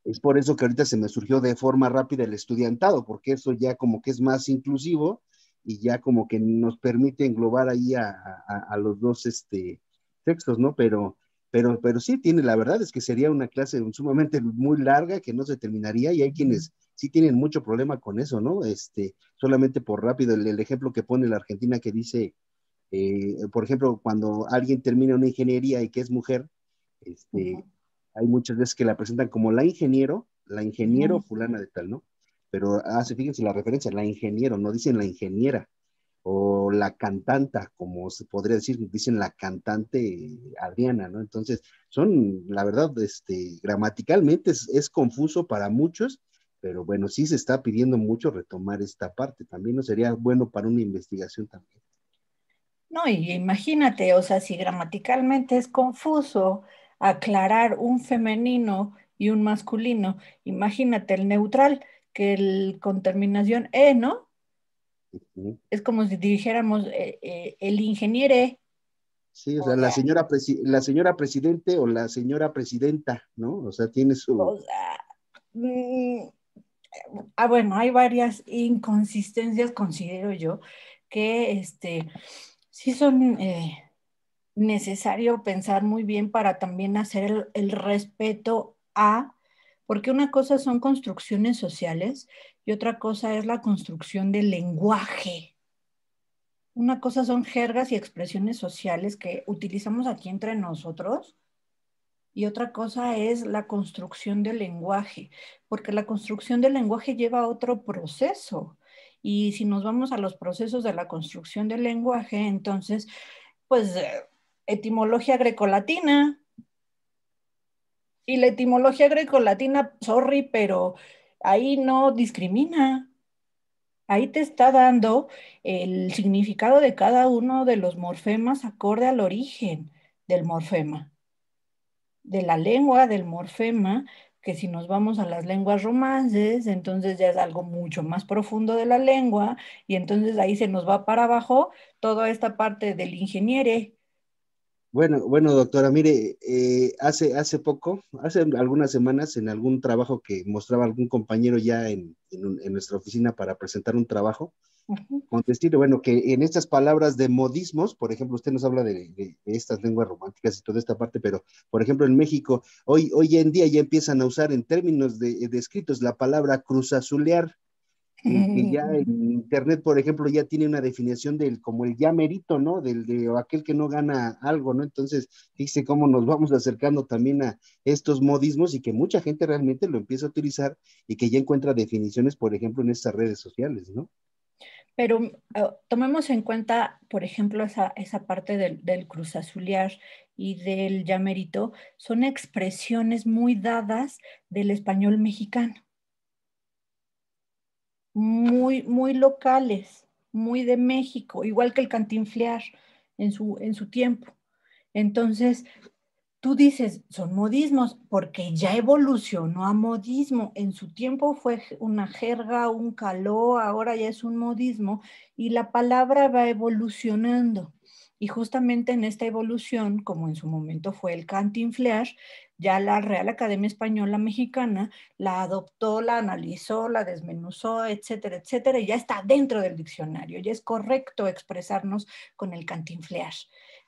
es por eso que ahorita se me surgió de forma rápida el estudiantado, porque eso ya como que es más inclusivo y ya como que nos permite englobar ahí a, los dos este, textos, ¿no? Pero pero, pero sí tiene, la verdad es que sería una clase sumamente muy larga que no se terminaría y hay quienes sí tienen mucho problema con eso, ¿no? Este, solamente por rápido, el, ejemplo que pone la Argentina que dice, eh, por ejemplo, cuando alguien termina una ingeniería y que es mujer, este, hay muchas veces que la presentan como la ingeniero, la ingeniero fulana de tal, ¿no? Pero hace, fíjense la referencia, la ingeniero, no dicen la ingeniera o la cantanta, como se podría decir, dicen la cantante Adriana, ¿no? Entonces, son, la verdad, este, gramaticalmente es, confuso para muchos, pero bueno, sí se está pidiendo mucho retomar esta parte, también no sería bueno para una investigación también. No, y imagínate, o sea, si gramaticalmente es confuso aclarar un femenino y un masculino, imagínate el neutral, que el, con terminación E, ¿no? Es como si dijéramos eh, eh, el ingeniere. Sí, o, sea, la señora, la señora presidente o la señora presidenta, ¿no? O sea, tiene su... Mm, ah, bueno, hay varias inconsistencias, considero yo, que este, sí son eh, necesario pensar muy bien para también hacer el, el respeto a, porque una cosa son construcciones sociales y otra cosa es la construcción del lenguaje. Una cosa son jergas y expresiones sociales que utilizamos aquí entre nosotros y otra cosa es la construcción del lenguaje, porque la construcción del lenguaje lleva a otro proceso. Y si nos vamos a los procesos de la construcción del lenguaje, entonces, pues etimología grecolatina. Y la etimología grecolatina, sorry, pero ahí no discrimina. Ahí te está dando el significado de cada uno de los morfemas acorde al origen del morfema, de la lengua del morfema, que si nos vamos a las lenguas romances, entonces ya es algo mucho más profundo de la lengua, y entonces ahí se nos va para abajo toda esta parte del ingeniere, Bueno, bueno, doctora, mire, eh, hace, hace poco, hace algunas semanas, en algún trabajo que mostraba algún compañero ya en, nuestra oficina para presentar un trabajo, uh bueno, que en estas palabras de modismos, por ejemplo, usted nos habla de, estas lenguas románticas y toda esta parte, pero, por ejemplo, en México, hoy, hoy en día ya empiezan a usar en términos de, de escritos la palabra cruzazulear, que ya en internet, por ejemplo, ya tiene una definición del como el ya merito, ¿no? Del de aquel que no gana algo, ¿no? Entonces, fíjese cómo nos vamos acercando también a estos modismos y que mucha gente realmente lo empieza a utilizar y que ya encuentra definiciones, por ejemplo, en estas redes sociales, ¿no? Pero eh, tomemos en cuenta, por ejemplo, esa, esa parte del, del cruzazulear y del ya merito, son expresiones muy dadas del español mexicano muy, muy locales, muy de México, igual que el cantinflear en su, en su tiempo. Entonces, tú dices, son modismos, porque ya evolucionó a modismo. En su tiempo fue una jerga, un caló, ahora ya es un modismo y la palabra va evolucionando. Y justamente en esta evolución, como en su momento fue el cantinflear, ya la Real Academia Española Mexicana la adoptó, la analizó, la desmenuzó, etcétera, etcétera, y ya está dentro del diccionario. Ya es correcto expresarnos con el cantinflear.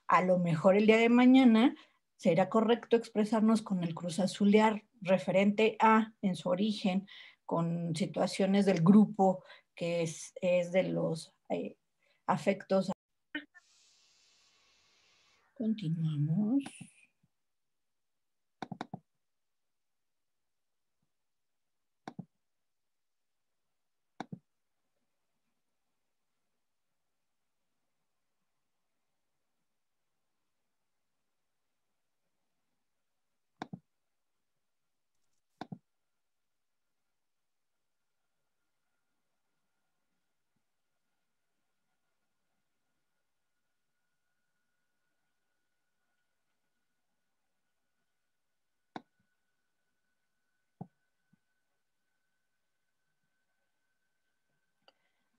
A lo mejor el día de mañana será correcto expresarnos con el cruzazulear referente a, en su origen, con situaciones del grupo que es, de los eh, afectos Continuamos.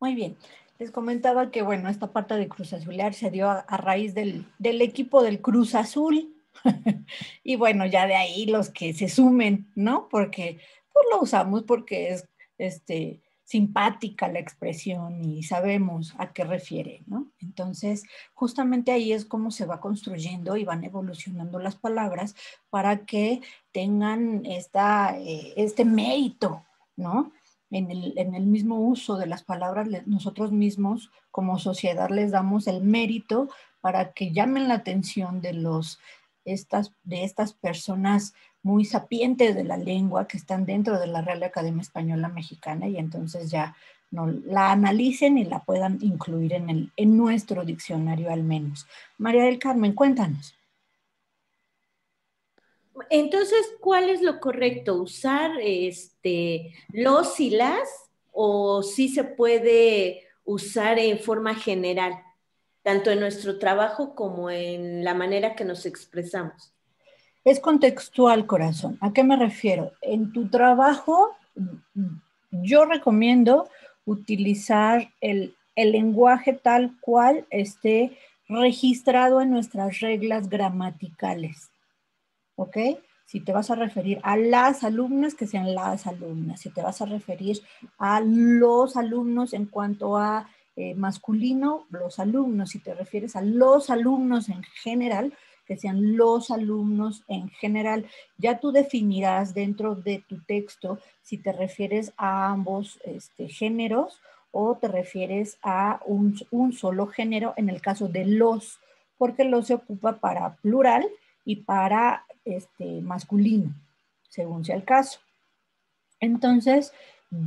Muy bien. Les comentaba que, bueno, esta parte de Cruz Azulear se dio a, raíz del, equipo del Cruz Azul. y bueno, ya de ahí los que se sumen, ¿no? Porque pues lo usamos porque es este, simpática la expresión y sabemos a qué refiere, ¿no? Entonces, justamente ahí es como se va construyendo y van evolucionando las palabras para que tengan esta, eh, este mérito, ¿no? En el, mismo uso de las palabras, nosotros mismos como sociedad les damos el mérito para que llamen la atención de, los, estas, de estas personas muy sapientes de la lengua que están dentro de la Real Academia Española Mexicana y entonces ya no, la analicen y la puedan incluir en, el, en nuestro diccionario al menos. María del Carmen, cuéntanos. Entonces, ¿cuál es lo correcto? ¿Usar este, los y las o sí se puede usar en forma general, tanto en nuestro trabajo como en la manera que nos expresamos? Es contextual, corazón. ¿A qué me refiero? En tu trabajo, yo recomiendo utilizar el, el lenguaje tal cual esté registrado en nuestras reglas gramaticales. ¿Ok? Si te vas a referir a las alumnas, que sean las alumnas. Si te vas a referir a los alumnos en cuanto a eh, masculino, los alumnos. Si te refieres a los alumnos en general, que sean los alumnos en general. Ya tú definirás dentro de tu texto si te refieres a ambos este, géneros o te refieres a un, un, solo género en el caso de los, porque los se ocupa para plural y para este, masculino, según sea el caso. Entonces,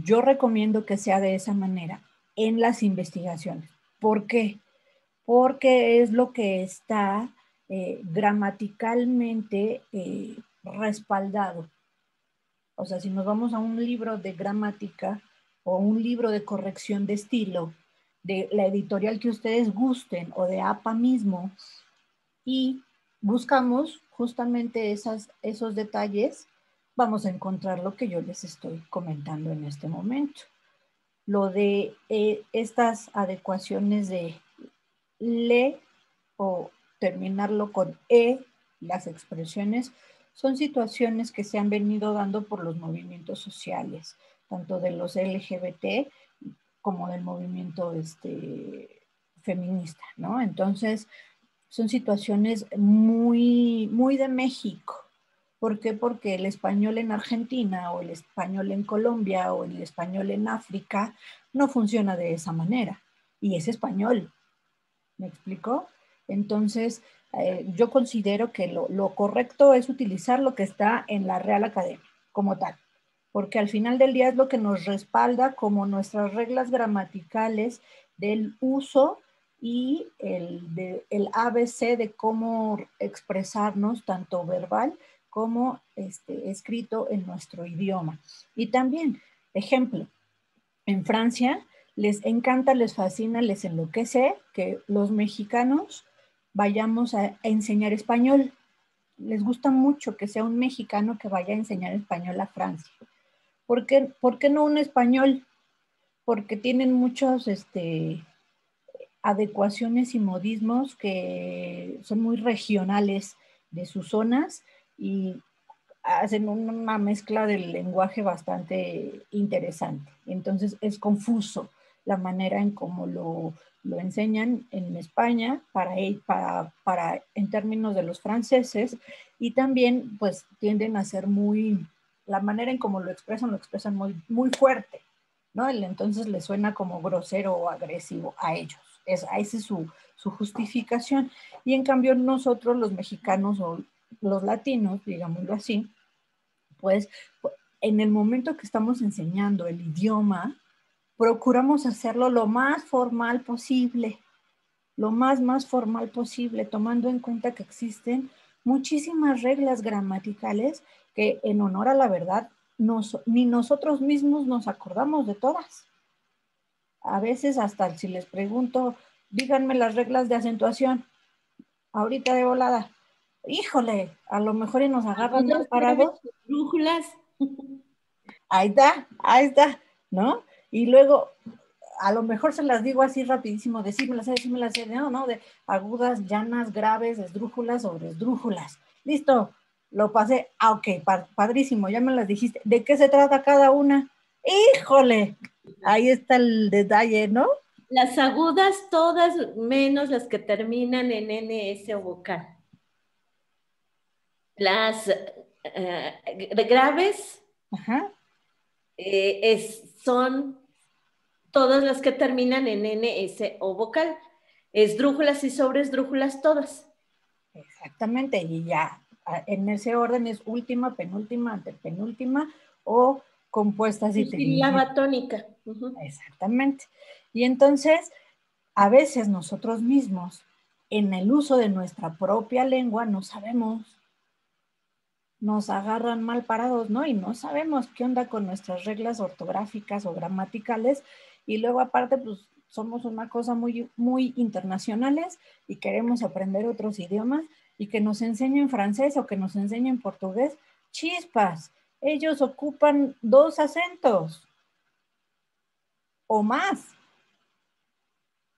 yo recomiendo que sea de esa manera en las investigaciones. ¿Por qué? Porque es lo que está eh, gramaticalmente eh, respaldado. O sea, si nos vamos a un libro de gramática o un libro de corrección de estilo, de la editorial que ustedes gusten o de APA mismo, y buscamos justamente esas, esos detalles, vamos a encontrar lo que yo les estoy comentando en este momento. Lo de eh, estas adecuaciones de le o terminarlo con E, las expresiones, son situaciones que se han venido dando por los movimientos sociales, tanto de los LGBT como del movimiento este, feminista, ¿no? Entonces, son situaciones muy, muy de México. ¿Por qué? Porque el español en Argentina o el español en Colombia o el español en África no funciona de esa manera. Y es español. ¿Me explico? Entonces, eh, yo considero que lo, lo, correcto es utilizar lo que está en la Real Academia como tal, porque al final del día es lo que nos respalda como nuestras reglas gramaticales del uso y el, el ABC de cómo expresarnos, tanto verbal como este, escrito en nuestro idioma. Y también, ejemplo, en Francia les encanta, les fascina, les enloquece que los mexicanos vayamos a, enseñar español. Les gusta mucho que sea un mexicano que vaya a enseñar español a Francia. ¿Por qué, ¿Por qué no un español? Porque tienen muchos este, adecuaciones y modismos que son muy regionales de sus zonas y hacen una mezcla del lenguaje bastante interesante. Entonces es confuso la manera en cómo lo, lo enseñan en España para, para, para, en términos de los franceses y también pues tienden a ser muy, la manera en cómo lo expresan, lo expresan muy, muy fuerte, ¿no? Entonces le suena como grosero o agresivo a ellos. Es, esa es su, su justificación. Y en cambio nosotros los mexicanos o los latinos, digámoslo así, pues en el momento que estamos enseñando el idioma, procuramos hacerlo lo más formal posible, lo más, más formal posible, tomando en cuenta que existen muchísimas reglas gramaticales que en honor a la verdad ni nosotros mismos nos acordamos de todas. A veces hasta si les pregunto, díganme las reglas de acentuación, ahorita de volada, híjole, a lo mejor y nos agarran mal parados. Brújulas. Ahí está, ahí está, ¿no? Y luego, a lo mejor se las digo así rapidísimo, decímelas, decímelas, no, no, de agudas, llanas, graves, esdrújulas o desdrújulas. Listo, lo pasé. Ah, ok, padrísimo, ya me las dijiste. ¿De qué se trata cada una? Híjole, ahí está el detalle, ¿no? Las agudas todas menos las que terminan en NS o vocal. Las eh, graves Ajá. Eh, es, son todas las que terminan en NS o vocal. Esdrújulas y sobresdrújulas todas. Exactamente, y ya en ese orden es última, penúltima, antepenúltima o compuestas y sílaba tónica. Exactamente. Y entonces, a veces nosotros mismos, en el uso de nuestra propia lengua, no sabemos nos agarran mal parados, ¿no? Y no sabemos qué onda con nuestras reglas ortográficas o gramaticales. Y luego aparte, pues somos una cosa muy, muy internacionales y queremos aprender otros idiomas y que nos enseñen francés o que nos enseñen portugués. Chispas, ellos ocupan dos acentos o más.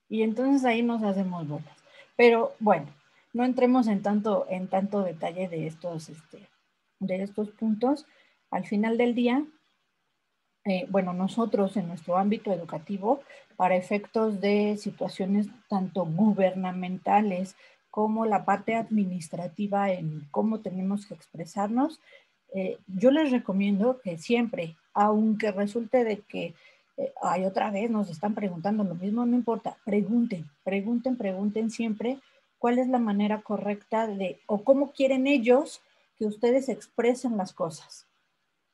Y entonces ahí nos hacemos bolas. Pero bueno, no entremos en tanto, en tanto detalle de estos, este, de estos puntos, al final del día, eh, bueno, nosotros en nuestro ámbito educativo, para efectos de situaciones tanto gubernamentales como la parte administrativa en cómo tenemos que expresarnos, eh, yo les recomiendo que siempre, aunque resulte de que eh, otra vez nos están preguntando lo mismo, no importa, pregunten, pregunten, pregunten siempre cuál es la manera correcta de o cómo quieren ellos que ustedes expresen las cosas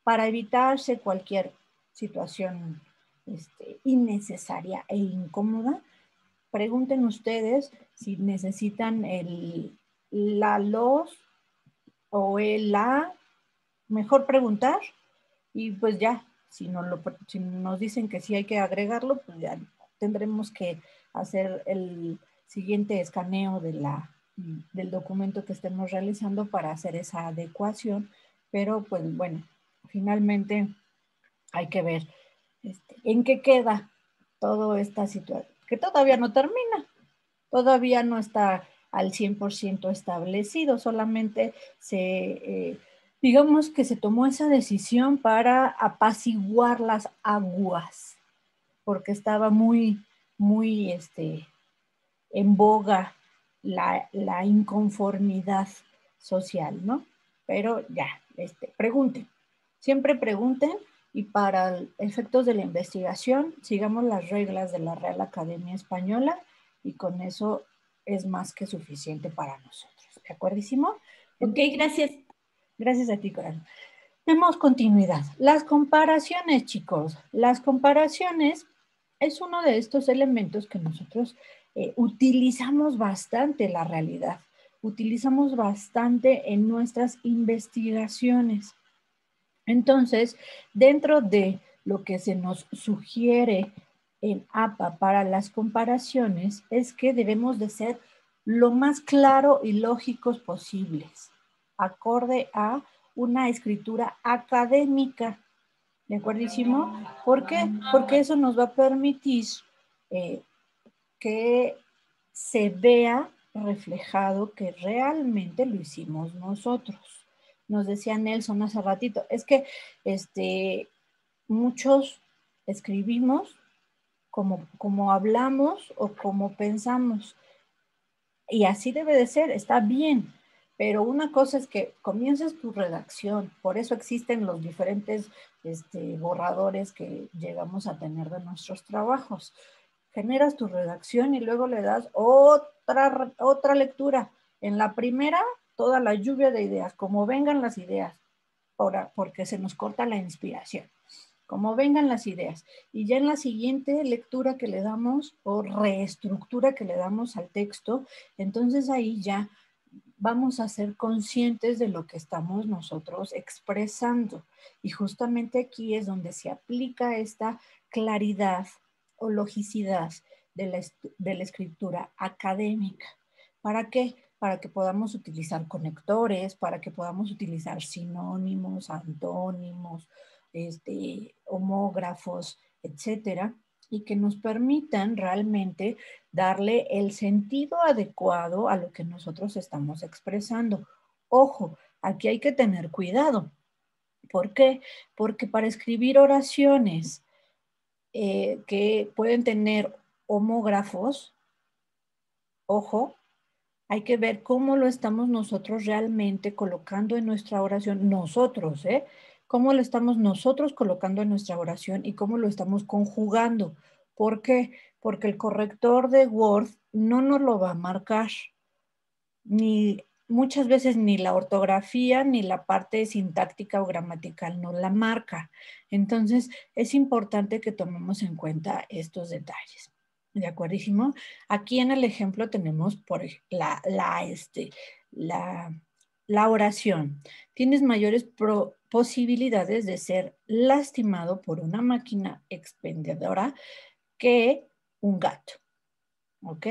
para evitarse cualquier situación este, innecesaria e incómoda. Pregunten ustedes si necesitan el, la, los o el la. Mejor preguntar y pues ya, si, nos dicen que sí hay que agregarlo, pues ya tendremos que hacer el siguiente escaneo de la, del documento que estemos realizando para hacer esa adecuación, pero pues bueno, finalmente hay que ver este, en qué queda toda esta situación, que todavía no termina, todavía no está al 100% establecido, solamente se, eh, digamos que se tomó esa decisión para apaciguar las aguas, porque estaba muy, muy este, en boga la, inconformidad social, ¿no? Pero ya, este, pregunten, siempre pregunten y para efectos de la investigación sigamos las reglas de la Real Academia Española y con eso es más que suficiente para nosotros. ¿De acuerdísimo? Ok, gracias. Gracias a ti, Coral. Tenemos continuidad. Las comparaciones, chicos. Las comparaciones es uno de estos elementos que nosotros eh, utilizamos bastante la realidad. Utilizamos bastante en nuestras investigaciones. Entonces, dentro de lo que se nos sugiere en APA para las comparaciones es que debemos de ser lo más claro y lógicos posibles, acorde a una escritura académica. ¿De acuerdísimo? ¿Por? Porque eso nos va a permitir eh, que se vea reflejado que realmente lo hicimos nosotros nos decía Nelson hace ratito, es que este, muchos escribimos como, como hablamos o como pensamos. Y así debe de ser, está bien. Pero una cosa es que comiences tu redacción, por eso existen los diferentes este, borradores que llegamos a tener de nuestros trabajos. Generas tu redacción y luego le das otra, otra lectura. En la primera toda la lluvia de ideas, como vengan las ideas, ahora, porque se nos corta la inspiración, como vengan las ideas. Y ya en la siguiente lectura que le damos o reestructura que le damos al texto, entonces ahí ya vamos a ser conscientes de lo que estamos nosotros expresando. Y justamente aquí es donde se aplica esta claridad o logicidad de la, de la escritura académica. ¿Para qué? para que podamos utilizar conectores, para que podamos utilizar sinónimos, antónimos, este, homógrafos, etcétera, y que nos permitan realmente darle el sentido adecuado a lo que nosotros estamos expresando. Ojo, aquí hay que tener cuidado. ¿Por qué? Porque para escribir oraciones eh, que pueden tener homógrafos, ojo, hay que ver cómo lo estamos nosotros realmente colocando en nuestra oración, nosotros, ¿eh? Cómo lo estamos nosotros colocando en nuestra oración y cómo lo estamos conjugando. ¿Por qué? Porque el corrector de Word no nos lo va a marcar, ni muchas veces ni la ortografía ni la parte sintáctica o gramatical no la marca. Entonces, es importante que tomemos en cuenta estos detalles. ¿De acuerdísimo? Aquí en el ejemplo tenemos por la, la, este, la, la oración. Tienes mayores posibilidades de ser lastimado por una máquina expendedora que un gato. ¿Ok?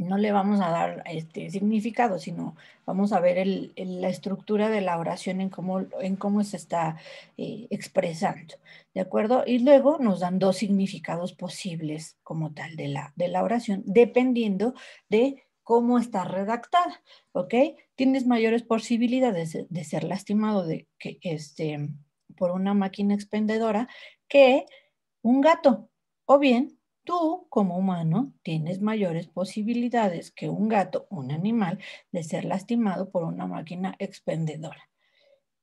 no le vamos a dar este significado, sino vamos a ver la estructura de la oración en cómo, en cómo se está eh, expresando, ¿de acuerdo? Y luego nos dan dos significados posibles como tal de la, de la oración, dependiendo de cómo está redactada, ¿ok? Tienes mayores posibilidades de, ser lastimado de, este, por una máquina expendedora que un gato, o bien Tú, como humano, tienes mayores posibilidades que un gato, un animal, de ser lastimado por una máquina expendedora.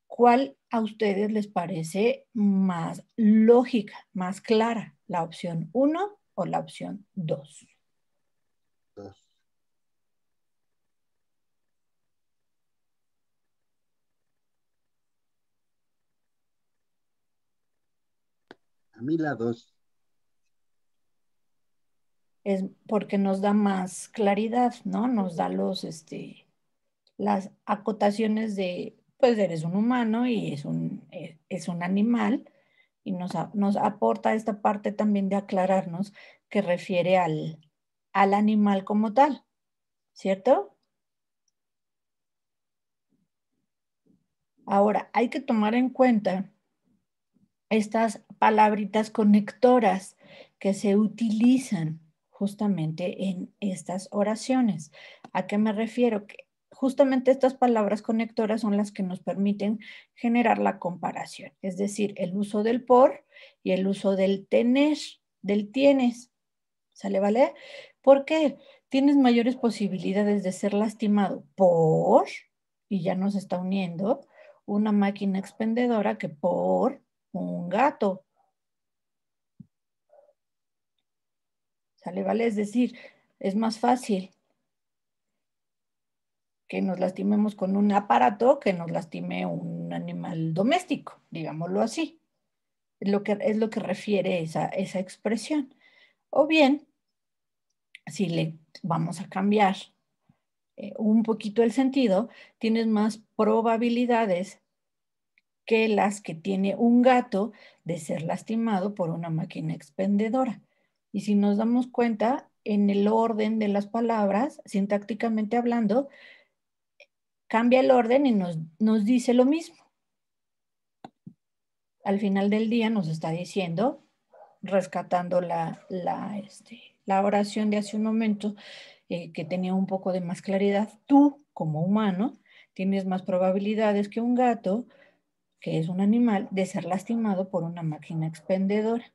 ¿Cuál a ustedes les parece más lógica, más clara? ¿La opción 1 o la opción 2? A mí la 2 es porque nos da más claridad, ¿no? Nos da los, este, las acotaciones de, pues eres un humano y es un, eh, es un animal y nos, nos aporta esta parte también de aclararnos que refiere al, al animal como tal, ¿cierto? Ahora, hay que tomar en cuenta estas palabritas conectoras que se utilizan justamente en estas oraciones. ¿A qué me refiero? Que justamente estas palabras conectoras son las que nos permiten generar la comparación, es decir, el uso del por y el uso del tener, del tienes. ¿Sale, vale? ¿Por qué? Tienes mayores posibilidades de ser lastimado por, y ya nos está uniendo, una máquina expendedora que por un gato. ¿Sale, vale? Es decir, es más fácil que nos lastimemos con un aparato que nos lastime un animal doméstico, digámoslo así. Es lo que, es lo que refiere esa, esa expresión. O bien, si le vamos a cambiar eh, un poquito el sentido, tienes más probabilidades que las que tiene un gato de ser lastimado por una máquina expendedora. Y si nos damos cuenta, en el orden de las palabras, sintácticamente hablando, cambia el orden y nos, nos dice lo mismo. Al final del día nos está diciendo, rescatando la, la, este, la oración de hace un momento, eh, que tenía un poco de más claridad, tú como humano tienes más probabilidades que un gato, que es un animal, de ser lastimado por una máquina expendedora.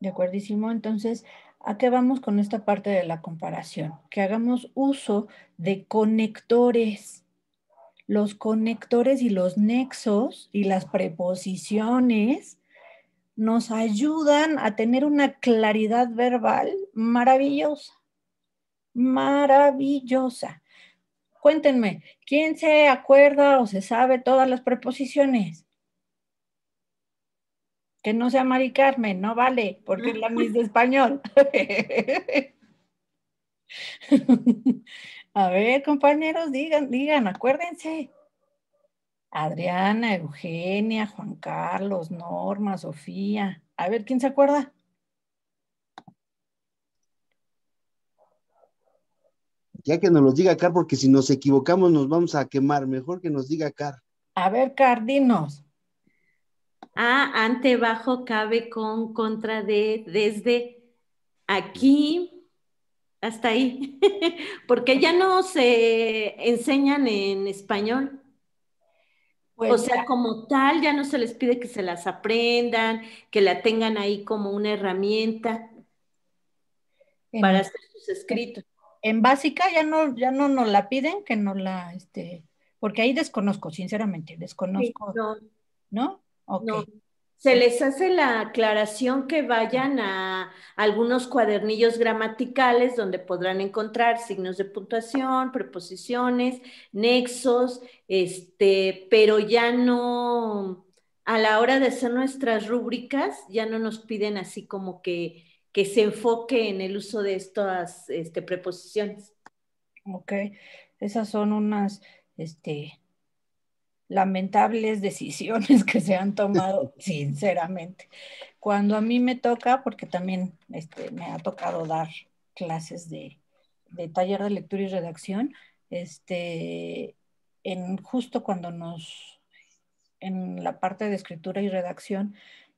¿De acuerdísimo? Entonces, ¿A qué vamos con esta parte de la comparación? Que hagamos uso de conectores. Los conectores y los nexos y las preposiciones nos ayudan a tener una claridad verbal maravillosa. Maravillosa. Cuéntenme, ¿quién se acuerda o se sabe todas las preposiciones? Que no sea Mari Carmen, no vale, porque es la Miss de español. A ver, compañeros, digan, digan, acuérdense. Adriana, Eugenia, Juan Carlos, Norma, Sofía. A ver, ¿quién se acuerda? Ya que nos lo diga Car, porque si nos equivocamos nos vamos a quemar. Mejor que nos diga Car. A ver, Car, dinos. A, ante, bajo, cabe, con, contra, de, desde, aquí, hasta ahí, porque ya no se enseñan en español. Pues o sea, como tal, ya no se les pide que se las aprendan, que la tengan ahí como una herramienta para hacer sus escritos. En básica ya no, ya no nos la piden, que no la, este, porque ahí desconozco, sinceramente, desconozco, no. ¿no? No. Se les hace la aclaración que vayan a algunos cuadernillos gramaticales donde podrán encontrar signos de puntuación, preposiciones, nexos, este, pero ya no, a la hora de hacer nuestras rúbricas, ya no nos piden así como que, que se enfoque en el uso de estas este, preposiciones. Ok, esas son unas, este, lamentables decisiones que se han tomado, sinceramente. Cuando a mí me toca, porque también este, me ha tocado dar clases de, taller de lectura y redacción, este, en justo cuando nos, en la parte de escritura y redacción,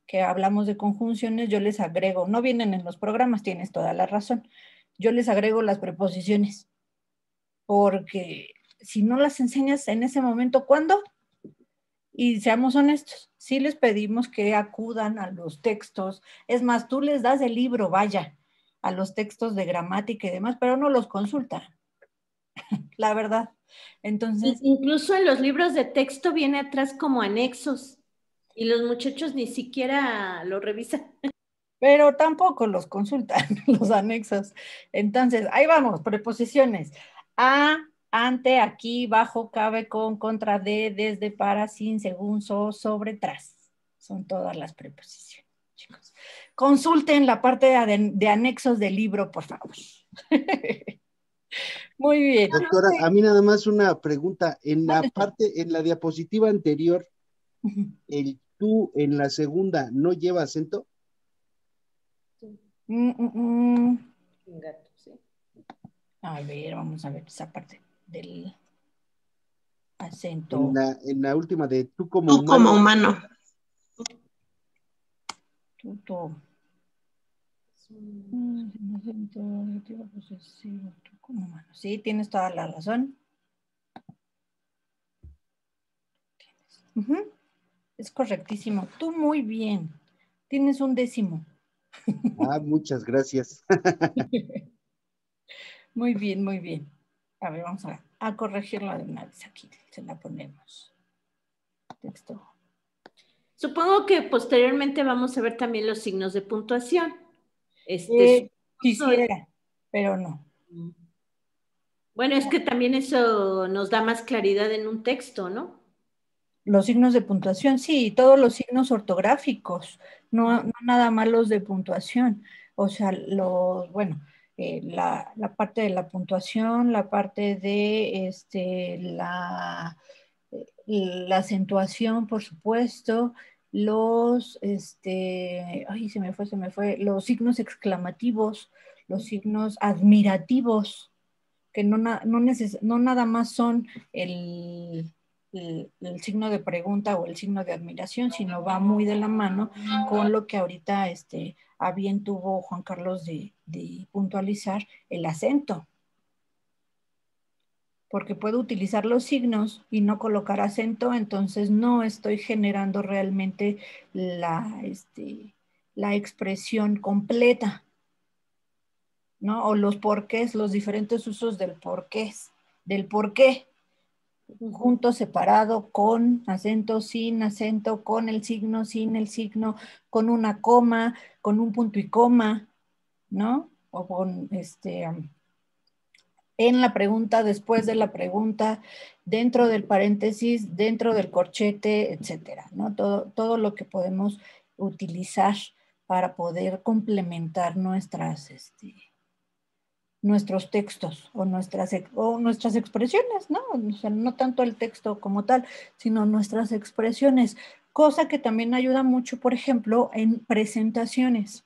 que hablamos de conjunciones, yo les agrego, no vienen en los programas, tienes toda la razón, yo les agrego las preposiciones, porque si no las enseñas en ese momento, ¿cuándo? Y seamos honestos, sí les pedimos que acudan a los textos. Es más, tú les das el libro, vaya, a los textos de gramática y demás, pero no los consultan. La verdad. Entonces. Incluso en los libros de texto viene atrás como anexos y los muchachos ni siquiera lo revisan. Pero tampoco los consultan, los anexos. Entonces, ahí vamos, preposiciones. A, ante, aquí, bajo, cabe, con, contra, de, desde, para, sin, según, so, sobre, tras. Son todas las preposiciones, chicos. Consulten la parte de, anexos del libro, por favor. Muy bien. Doctora, a mí nada más una pregunta. En la parte, en la diapositiva anterior, el tú en la segunda no lleva acento. Mm, mm, mm. A ver, vamos a ver esa parte del acento. En la, en la última de tú como tú humano. como humano. Tú, Sí, tienes toda la razón. Es correctísimo. Tú muy bien. Tienes un décimo. Ah, muchas gracias. muy bien, muy bien. A ver, vamos a, a corregirlo de una vez aquí. Se la ponemos. Texto. Supongo que posteriormente vamos a ver también los signos de puntuación. Este, eh, quisiera, pero no. Bueno, es que también eso nos da más claridad en un texto, ¿no? Los signos de puntuación, sí, todos los signos ortográficos, no, nada más los de puntuación. O sea, los, bueno, eh, la, parte de la puntuación, la parte de este, la, eh, la acentuación, por supuesto, los, este, ay, se me fue, se me fue, los signos exclamativos, los signos admirativos, que no, no, no nada más son el, el, signo de pregunta o el signo de admiración, sino va muy de la mano con lo que ahorita este, a bien tuvo Juan Carlos de, de puntualizar el acento. Porque puedo utilizar los signos y no colocar acento, entonces no estoy generando realmente la, este, la expresión completa. ¿no? O los porqués, los diferentes usos del porqués, del porqué junto, separado, con acento, sin acento, con el signo, sin el signo, con una coma, con un punto y coma, ¿no? O con este, en la pregunta, después de la pregunta, dentro del paréntesis, dentro del corchete, etcétera, ¿no? Todo, todo lo que podemos utilizar para poder complementar nuestras, este, nuestros textos o nuestras, o nuestras expresiones, ¿no? O sea, no tanto el texto como tal, sino nuestras expresiones, cosa que también ayuda mucho, por ejemplo, en presentaciones.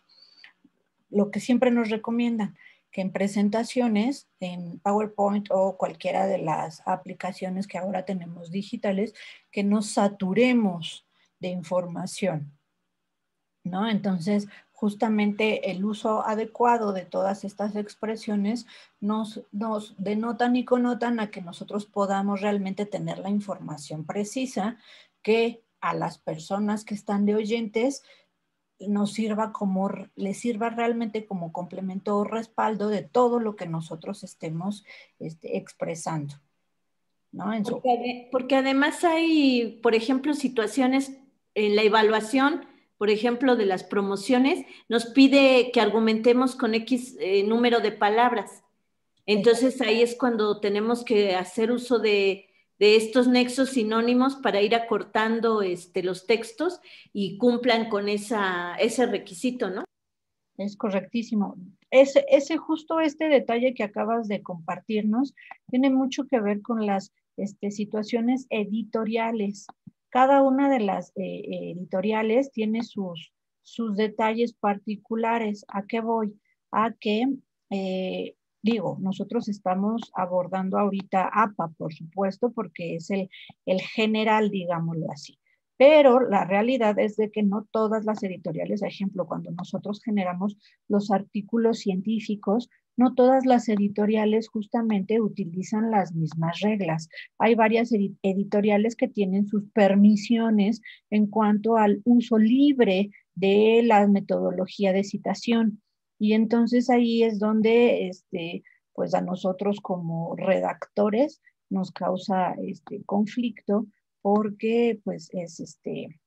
Lo que siempre nos recomiendan, que en presentaciones, en PowerPoint o cualquiera de las aplicaciones que ahora tenemos digitales, que nos saturemos de información, ¿no? Entonces, justamente el uso adecuado de todas estas expresiones nos, nos denotan y connotan a que nosotros podamos realmente tener la información precisa que a las personas que están de oyentes nos sirva como, les sirva realmente como complemento o respaldo de todo lo que nosotros estemos este, expresando. ¿no? porque, porque además hay, por ejemplo, situaciones en la evaluación por ejemplo, de las promociones, nos pide que argumentemos con X eh, número de palabras. Entonces ahí es cuando tenemos que hacer uso de, estos nexos sinónimos para ir acortando este, los textos y cumplan con esa, ese requisito, ¿no? Es correctísimo. Ese, ese justo este detalle que acabas de compartirnos tiene mucho que ver con las este, situaciones editoriales. Cada una de las eh, editoriales tiene sus, sus detalles particulares. ¿A qué voy? A que, eh, digo, nosotros estamos abordando ahorita APA, por supuesto, porque es el, el general, digámoslo así. Pero la realidad es de que no todas las editoriales, ejemplo, cuando nosotros generamos los artículos científicos, no todas las editoriales justamente utilizan las mismas reglas. Hay varias editoriales que tienen sus permisiones en cuanto al uso libre de la metodología de citación. Y entonces ahí es donde, este, pues a nosotros como redactores nos causa este conflicto porque pues es este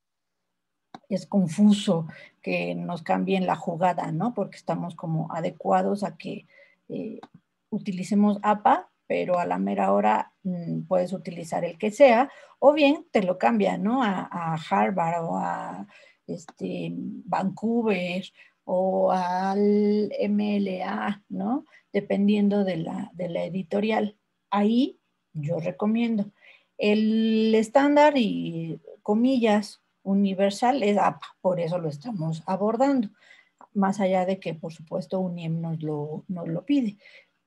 es confuso que nos cambien la jugada, ¿no? Porque estamos como adecuados a que eh, utilicemos APA, pero a la mera hora mm, puedes utilizar el que sea, o bien te lo cambia, ¿no? A, Harvard o a este, Vancouver o al MLA, ¿no? Dependiendo de la, de la editorial. Ahí yo recomiendo. El estándar y comillas universal es APA, por eso lo estamos abordando, más allá de que por supuesto UNIEM nos lo, nos lo pide.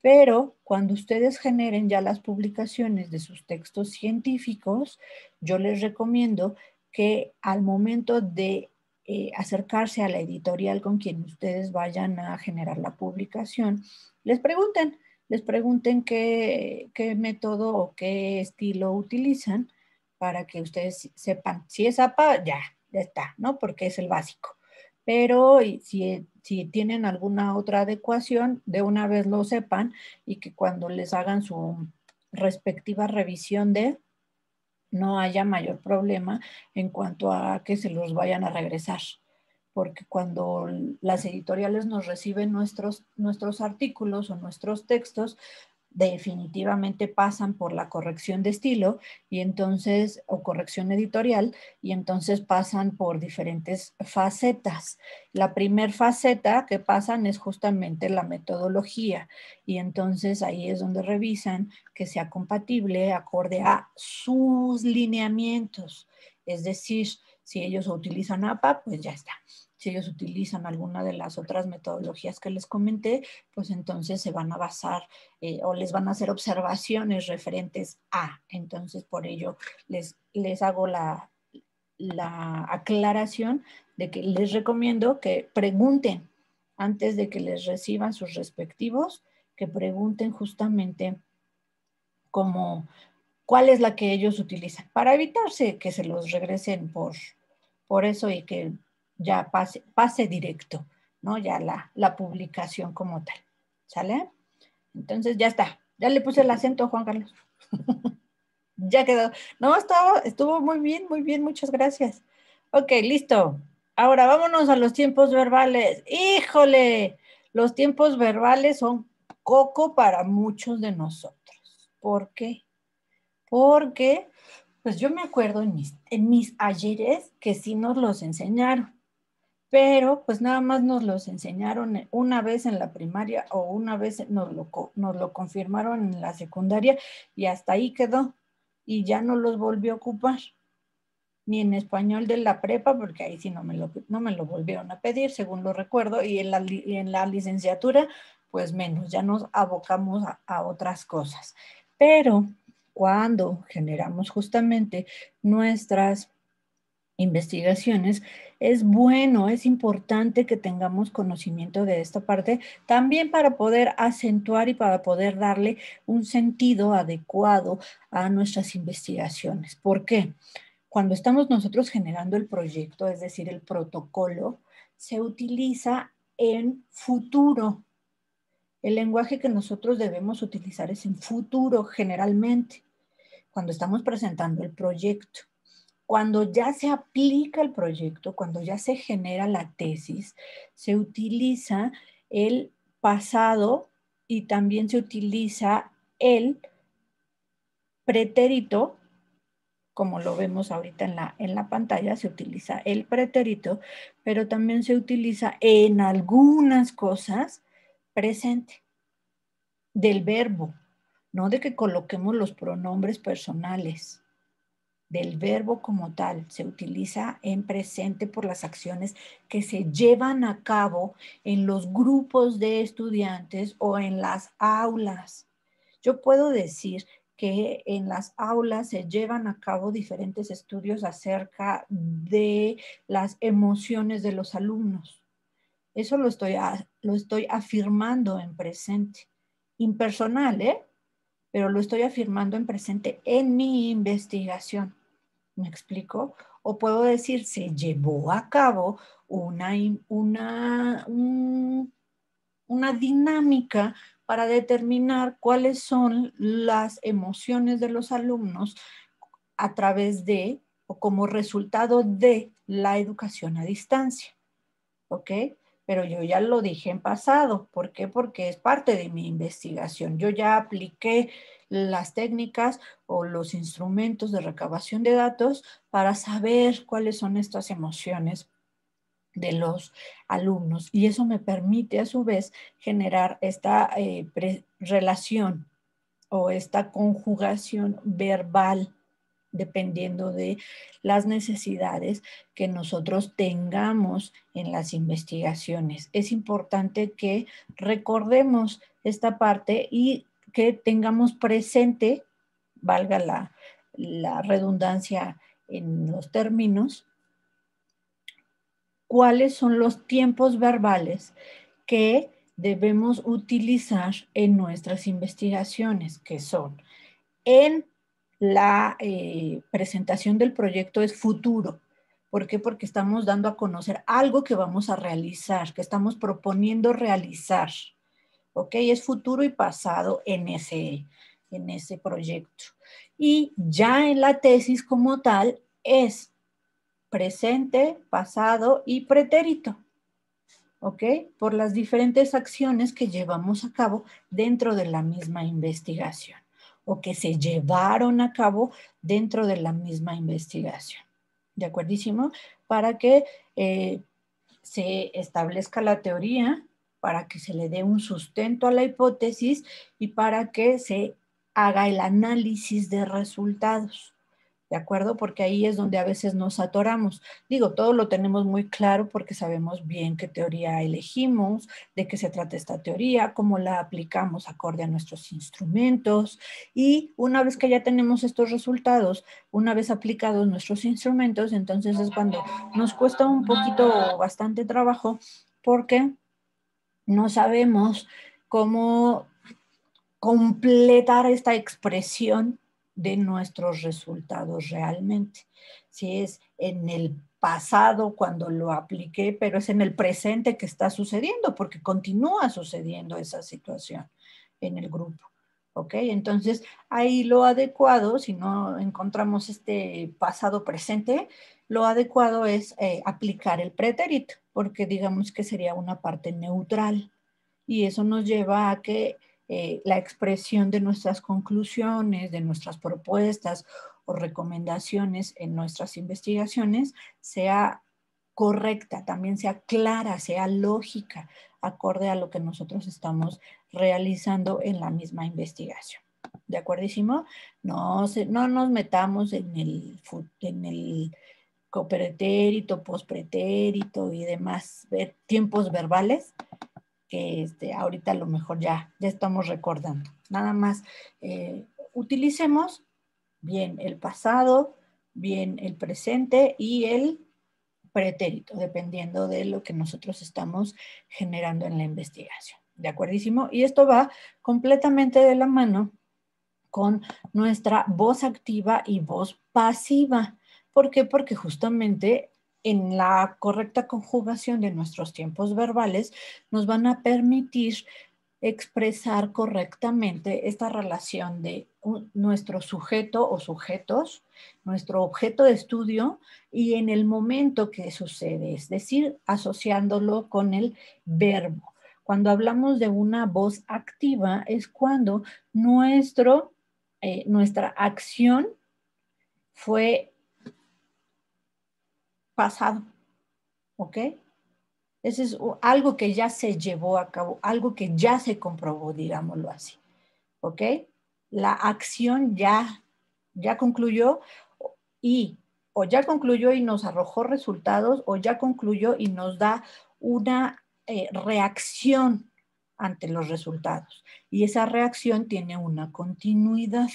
Pero cuando ustedes generen ya las publicaciones de sus textos científicos, yo les recomiendo que al momento de eh, acercarse a la editorial con quien ustedes vayan a generar la publicación, les pregunten, les pregunten qué, qué método o qué estilo utilizan para que ustedes sepan. Si es APA, ya, ya está, ¿no? Porque es el básico. Pero si, tienen alguna otra adecuación, de una vez lo sepan y que cuando les hagan su respectiva revisión de, no haya mayor problema en cuanto a que se los vayan a regresar. Porque cuando las editoriales nos reciben nuestros, nuestros artículos o nuestros textos, definitivamente pasan por la corrección de estilo y entonces, o corrección editorial, y entonces pasan por diferentes facetas. La primer faceta que pasan es justamente la metodología y entonces ahí es donde revisan que sea compatible acorde a sus lineamientos. Es decir, si ellos utilizan APA, pues ya está si ellos utilizan alguna de las otras metodologías que les comenté, pues entonces se van a basar eh, o les van a hacer observaciones referentes a. Entonces, por ello, les, les hago la, la aclaración de que les recomiendo que pregunten antes de que les reciban sus respectivos, que pregunten justamente cómo, cuál es la que ellos utilizan, para evitarse que se los regresen por, por eso y que ya pase, pase directo, ¿no? Ya la, la publicación como tal, ¿sale? Entonces ya está, ya le puse el acento, Juan Carlos. ya quedó. No, estuvo, estuvo muy bien, muy bien, muchas gracias. Ok, listo. Ahora vámonos a los tiempos verbales. Híjole, los tiempos verbales son coco para muchos de nosotros. ¿Por qué? Porque, pues yo me acuerdo en mis, en mis ayeres que sí nos los enseñaron pero pues nada más nos los enseñaron una vez en la primaria o una vez nos lo, nos lo confirmaron en la secundaria y hasta ahí quedó y ya no los volvió a ocupar, ni en español de la prepa, porque ahí sí no me lo, no me lo volvieron a pedir, según lo recuerdo, y en la, en la licenciatura, pues menos, ya nos abocamos a otras cosas. Pero cuando generamos justamente nuestras investigaciones, es bueno, es importante que tengamos conocimiento de esta parte, también para poder acentuar y para poder darle un sentido adecuado a nuestras investigaciones. ¿Por qué? Cuando estamos nosotros generando el proyecto, es decir, el protocolo, se utiliza en futuro. El lenguaje que nosotros debemos utilizar es en futuro generalmente, cuando estamos presentando el proyecto cuando ya se aplica el proyecto, cuando ya se genera la tesis, se utiliza el pasado y también se utiliza el pretérito, como lo vemos ahorita en la, en la pantalla, se utiliza el pretérito, pero también se utiliza en algunas cosas presente del verbo, no de que coloquemos los pronombres personales del verbo como tal se utiliza en presente por las acciones que se llevan a cabo en los grupos de estudiantes o en las aulas. Yo puedo decir que en las aulas se llevan a cabo diferentes estudios acerca de las emociones de los alumnos. Eso lo estoy, lo estoy afirmando en presente. Impersonal, ¿eh? Pero lo estoy afirmando en presente en mi investigación. ¿Me explico? O puedo decir, se llevó a cabo una, una, una dinámica para determinar cuáles son las emociones de los alumnos a través de o como resultado de la educación a distancia. ¿Ok? Pero yo ya lo dije en pasado. ¿Por qué? Porque es parte de mi investigación. Yo ya apliqué las técnicas o los instrumentos de recabación de datos para saber cuáles son estas emociones de los alumnos. Y eso me permite a su vez generar esta eh, relación o esta conjugación verbal dependiendo de las necesidades que nosotros tengamos en las investigaciones. Es importante que recordemos esta parte y que tengamos presente, valga la, redundancia en los términos, cuáles son los tiempos verbales que debemos utilizar en nuestras investigaciones, que son en la eh, presentación del proyecto es futuro. ¿Por qué? Porque estamos dando a conocer algo que vamos a realizar, que estamos proponiendo realizar. ¿Ok? Es futuro y pasado en ese, en ese proyecto. Y ya en la tesis como tal es presente, pasado y pretérito. ¿Ok? Por las diferentes acciones que llevamos a cabo dentro de la misma investigación o que se llevaron a cabo dentro de la misma investigación. ¿De acuerdísimo? Para que eh, se establezca la teoría, para que se le dé un sustento a la hipótesis y para que se haga el análisis de resultados. ¿de acuerdo? Porque ahí es donde a veces nos atoramos. Digo, todo lo tenemos muy claro porque sabemos bien qué teoría elegimos, de qué se trata esta teoría, cómo la aplicamos acorde a nuestros instrumentos. Y una vez que ya tenemos estos resultados, una vez aplicados nuestros instrumentos, entonces es cuando nos cuesta un poquito bastante trabajo porque no sabemos cómo completar esta expresión de nuestros resultados realmente. Si es en el pasado cuando lo apliqué, pero es en el presente que está sucediendo, porque continúa sucediendo esa situación en el grupo. ¿Ok? Entonces, ahí lo adecuado, si no encontramos este pasado presente, lo adecuado es eh, aplicar el pretérito, porque digamos que sería una parte neutral. Y eso nos lleva a que eh, la expresión de nuestras conclusiones, de nuestras propuestas o recomendaciones en nuestras investigaciones sea correcta, también sea clara, sea lógica, acorde a lo que nosotros estamos realizando en la misma investigación. ¿De acuerdísimo? No, no nos metamos en el, en el copretérito, pospretérito y demás tiempos verbales que este, ahorita a lo mejor ya, ya estamos recordando. Nada más eh, utilicemos bien el pasado, bien el presente y el pretérito, dependiendo de lo que nosotros estamos generando en la investigación. ¿De acuerdísimo? Y esto va completamente de la mano con nuestra voz activa y voz pasiva. ¿Por qué? Porque justamente en la correcta conjugación de nuestros tiempos verbales nos van a permitir expresar correctamente esta relación de nuestro sujeto o sujetos, nuestro objeto de estudio y en el momento que sucede, es decir, asociándolo con el verbo. Cuando hablamos de una voz activa es cuando nuestro, eh, nuestra acción fue pasado. ¿Ok? Ese es algo que ya se llevó a cabo, algo que ya se comprobó, digámoslo así. ¿Ok? La acción ya, ya concluyó y o ya concluyó y nos arrojó resultados o ya concluyó y nos da una eh, reacción ante los resultados. Y esa reacción tiene una continuidad,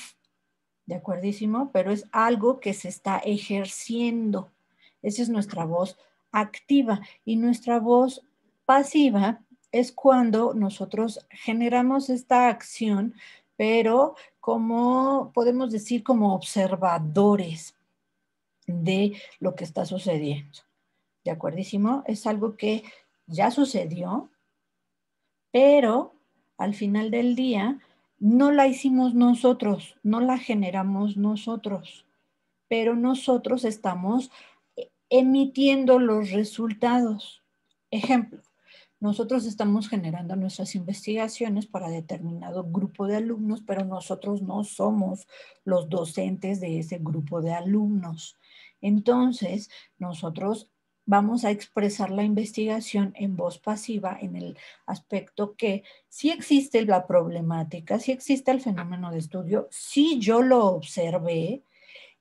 ¿de acuerdísimo? Pero es algo que se está ejerciendo. Esa es nuestra voz activa y nuestra voz pasiva es cuando nosotros generamos esta acción, pero como podemos decir como observadores de lo que está sucediendo. ¿De acuerdísimo? Es algo que ya sucedió, pero al final del día no la hicimos nosotros, no la generamos nosotros, pero nosotros estamos emitiendo los resultados. Ejemplo, nosotros estamos generando nuestras investigaciones para determinado grupo de alumnos, pero nosotros no somos los docentes de ese grupo de alumnos. Entonces, nosotros vamos a expresar la investigación en voz pasiva en el aspecto que si existe la problemática, si existe el fenómeno de estudio, si yo lo observé,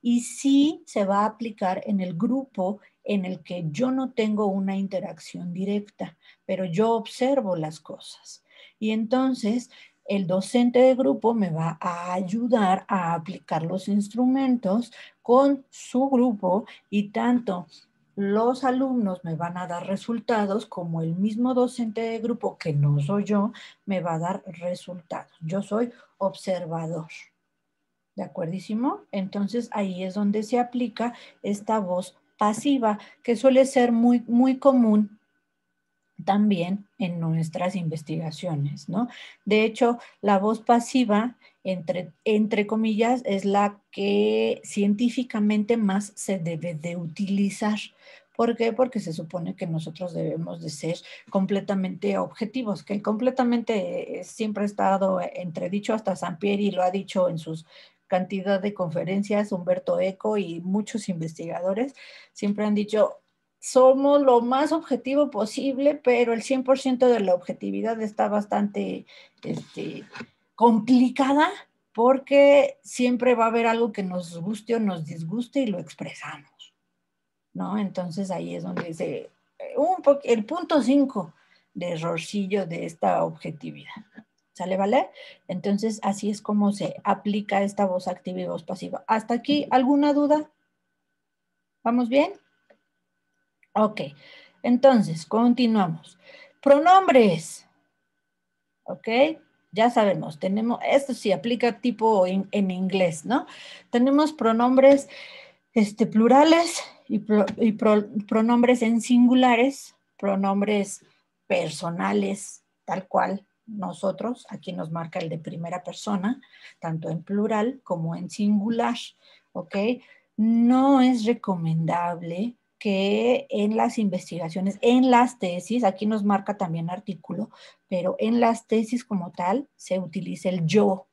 y sí se va a aplicar en el grupo en el que yo no tengo una interacción directa, pero yo observo las cosas. Y entonces el docente de grupo me va a ayudar a aplicar los instrumentos con su grupo y tanto los alumnos me van a dar resultados como el mismo docente de grupo, que no soy yo, me va a dar resultados. Yo soy observador. ¿De acuerdísimo? Entonces ahí es donde se aplica esta voz pasiva, que suele ser muy, muy común también en nuestras investigaciones, ¿no? De hecho, la voz pasiva, entre, entre comillas, es la que científicamente más se debe de utilizar. ¿Por qué? Porque se supone que nosotros debemos de ser completamente objetivos, que completamente eh, siempre ha estado entredicho, hasta Sampieri lo ha dicho en sus cantidad de conferencias, Humberto Eco y muchos investigadores siempre han dicho, somos lo más objetivo posible, pero el 100% de la objetividad está bastante este, complicada porque siempre va a haber algo que nos guste o nos disguste y lo expresamos, ¿no? Entonces ahí es donde dice un el punto 5 de errorcillo de esta objetividad. ¿Sale, vale? Entonces, así es como se aplica esta voz activa y voz pasiva. ¿Hasta aquí alguna duda? ¿Vamos bien? Ok, entonces, continuamos. Pronombres. Ok, ya sabemos, tenemos, esto sí aplica tipo en, inglés, ¿no? Tenemos pronombres este, plurales y, pronombres en singulares, pronombres personales, tal cual nosotros, aquí nos marca el de primera persona, tanto en plural como en singular, ¿ok? No es recomendable que en las investigaciones, en las tesis, aquí nos marca también artículo, pero en las tesis como tal se utiliza el yo.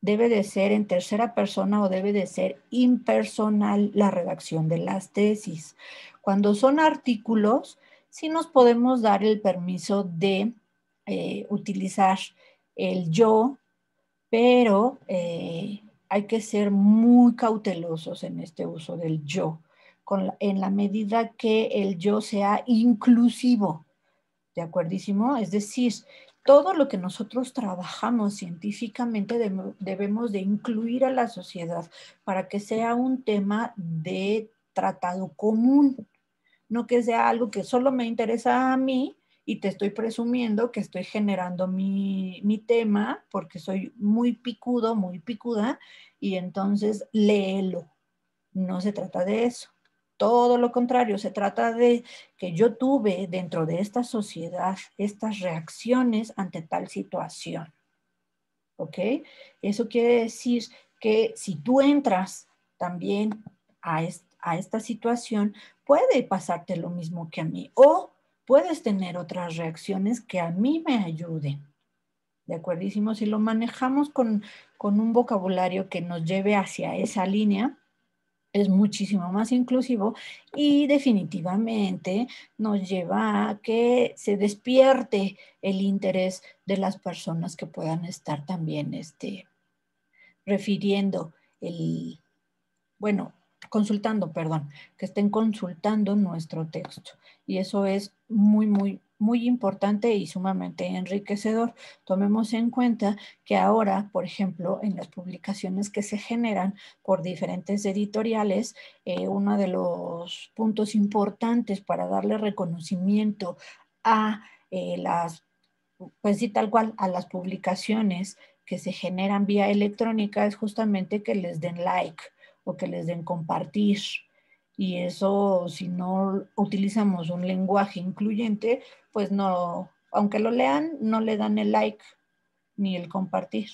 Debe de ser en tercera persona o debe de ser impersonal la redacción de las tesis. Cuando son artículos, sí nos podemos dar el permiso de eh, utilizar el yo, pero eh, hay que ser muy cautelosos en este uso del yo en la medida que el yo sea inclusivo. ¿De acuerdísimo? Es decir, todo lo que nosotros trabajamos científicamente debemos de incluir a la sociedad para que sea un tema de tratado común, no que sea algo que solo me interesa a mí y te estoy presumiendo que estoy generando mi, mi tema porque soy muy picudo, muy picuda y entonces léelo. No se trata de eso. Todo lo contrario, se trata de que yo tuve dentro de esta sociedad estas reacciones ante tal situación. ¿Ok? Eso quiere decir que si tú entras también a, a esta situación, puede pasarte lo mismo que a mí o puedes tener otras reacciones que a mí me ayuden. ¿De acuerdísimo? Si lo manejamos con, con un vocabulario que nos lleve hacia esa línea, es muchísimo más inclusivo y definitivamente nos lleva a que se despierte el interés de las personas que puedan estar también este, refiriendo el, bueno, consultando, perdón, que estén consultando nuestro texto. Y eso es muy, muy, muy importante y sumamente enriquecedor. Tomemos en cuenta que ahora, por ejemplo, en las publicaciones que se generan por diferentes editoriales, eh, uno de los puntos importantes para darle reconocimiento a eh, las, pues sí, tal cual, a las publicaciones que se generan vía electrónica es justamente que les den like o que les den compartir. Y eso, si no utilizamos un lenguaje incluyente, pues no, aunque lo lean, no le dan el like ni el compartir.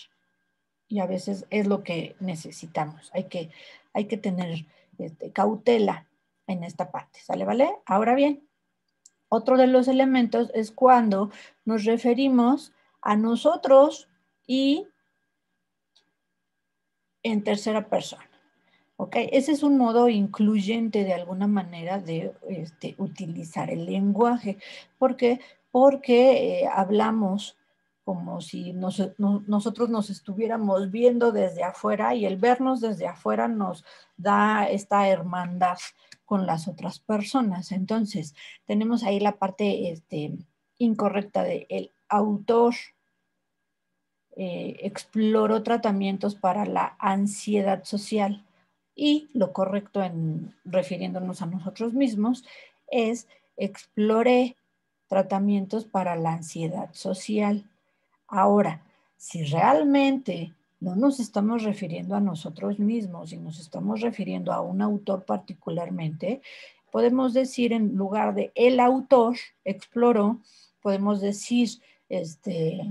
Y a veces es lo que necesitamos. Hay que, hay que tener este, cautela en esta parte. ¿Sale, vale? Ahora bien, otro de los elementos es cuando nos referimos a nosotros y en tercera persona. ¿Ok? Ese es un modo incluyente de alguna manera de este, utilizar el lenguaje. ¿Por qué? Porque eh, hablamos como si nosotros nos estuviéramos viendo desde afuera y el vernos desde afuera nos da esta hermandad con las otras personas. Entonces, tenemos ahí la parte este, incorrecta de el autor eh, exploró tratamientos para la ansiedad social Y lo correcto en refiriéndonos a nosotros mismos es exploré tratamientos para la ansiedad social. Ahora, si realmente no nos estamos refiriendo a nosotros mismos y nos estamos refiriendo a un autor particularmente, podemos decir en lugar de el autor exploró, podemos decir, este,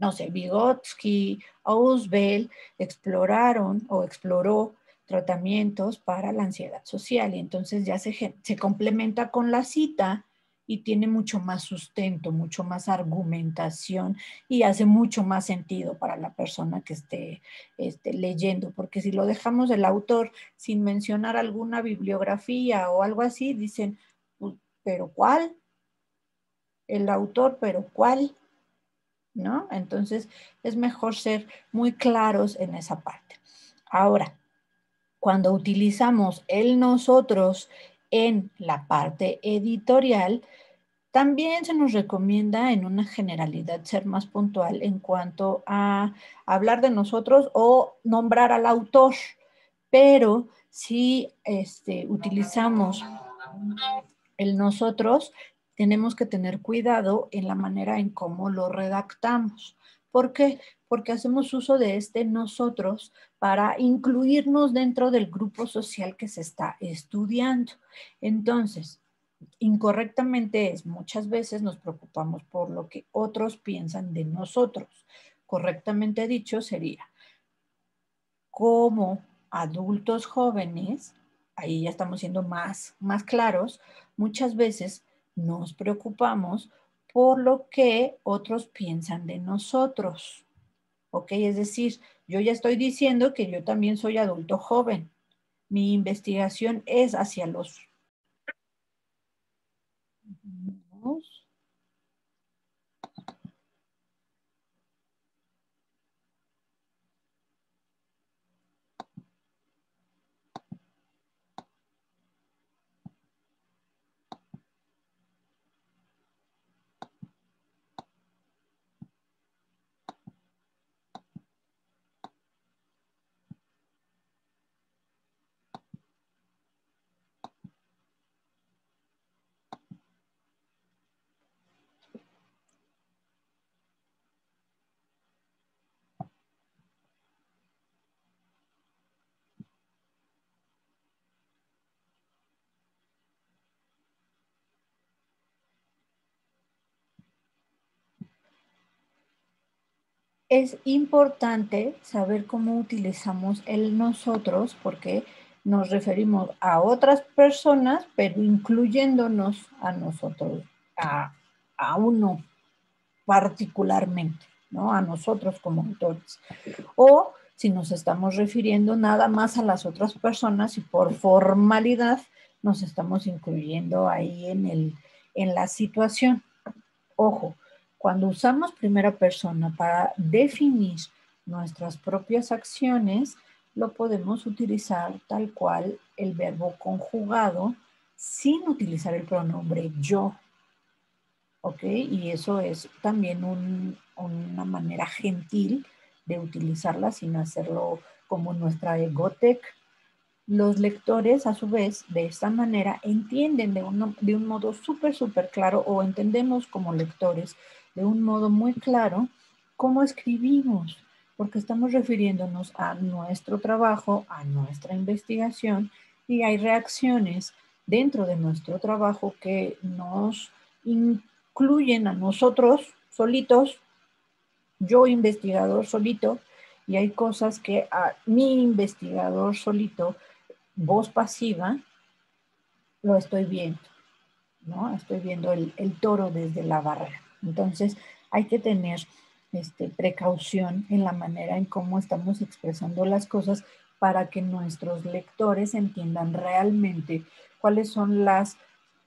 no sé, Vygotsky, Auswell exploraron o exploró tratamientos para la ansiedad social y entonces ya se, se complementa con la cita y tiene mucho más sustento, mucho más argumentación y hace mucho más sentido para la persona que esté, esté leyendo, porque si lo dejamos del autor sin mencionar alguna bibliografía o algo así, dicen, pero ¿cuál? El autor, pero ¿cuál? ¿No? Entonces es mejor ser muy claros en esa parte. Ahora, cuando utilizamos el nosotros en la parte editorial, también se nos recomienda en una generalidad ser más puntual en cuanto a hablar de nosotros o nombrar al autor, pero si este, utilizamos el nosotros, tenemos que tener cuidado en la manera en cómo lo redactamos. ¿Por qué? Porque hacemos uso de este nosotros para incluirnos dentro del grupo social que se está estudiando. Entonces, incorrectamente es muchas veces nos preocupamos por lo que otros piensan de nosotros. Correctamente dicho sería, como adultos jóvenes, ahí ya estamos siendo más, más claros, muchas veces nos preocupamos por lo que otros piensan de nosotros. ¿Ok? Es decir, yo ya estoy diciendo que yo también soy adulto joven. Mi investigación es hacia los... es importante saber cómo utilizamos el nosotros porque nos referimos a otras personas, pero incluyéndonos a nosotros, a, uno particularmente, ¿no? A nosotros como autores. O si nos estamos refiriendo nada más a las otras personas y por formalidad nos estamos incluyendo ahí en, el, en la situación. Ojo, cuando usamos primera persona para definir nuestras propias acciones, lo podemos utilizar tal cual el verbo conjugado sin utilizar el pronombre yo. ¿Ok? Y eso es también una manera gentil de utilizarla sin hacerlo como nuestra egotec. Los lectores, a su vez, de esta manera entienden de, de un modo súper, súper claro o entendemos como lectores de un modo muy claro cómo escribimos, porque estamos refiriéndonos a nuestro trabajo, a nuestra investigación y hay reacciones dentro de nuestro trabajo que nos incluyen a nosotros solitos, yo investigador solito, y hay cosas que a mi investigador solito, voz pasiva, lo estoy viendo, ¿no? Estoy viendo el, toro desde la barrera. Entonces, hay que tener este, precaución en la manera en cómo estamos expresando las cosas para que nuestros lectores entiendan realmente cuáles son las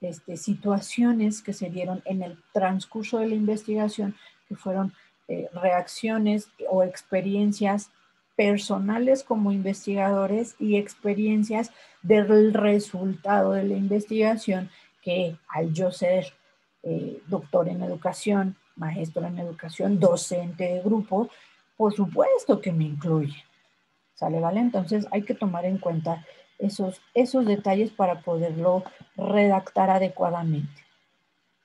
este, situaciones que se dieron en el transcurso de la investigación, que fueron eh, reacciones o experiencias personales como investigadores y experiencias del resultado de la investigación que al yo ser eh, doctor en educación, maestro en educación, docente de grupo, por supuesto que me incluye. ¿Sale, vale? Entonces hay que tomar en cuenta esos, esos detalles para poderlo redactar adecuadamente.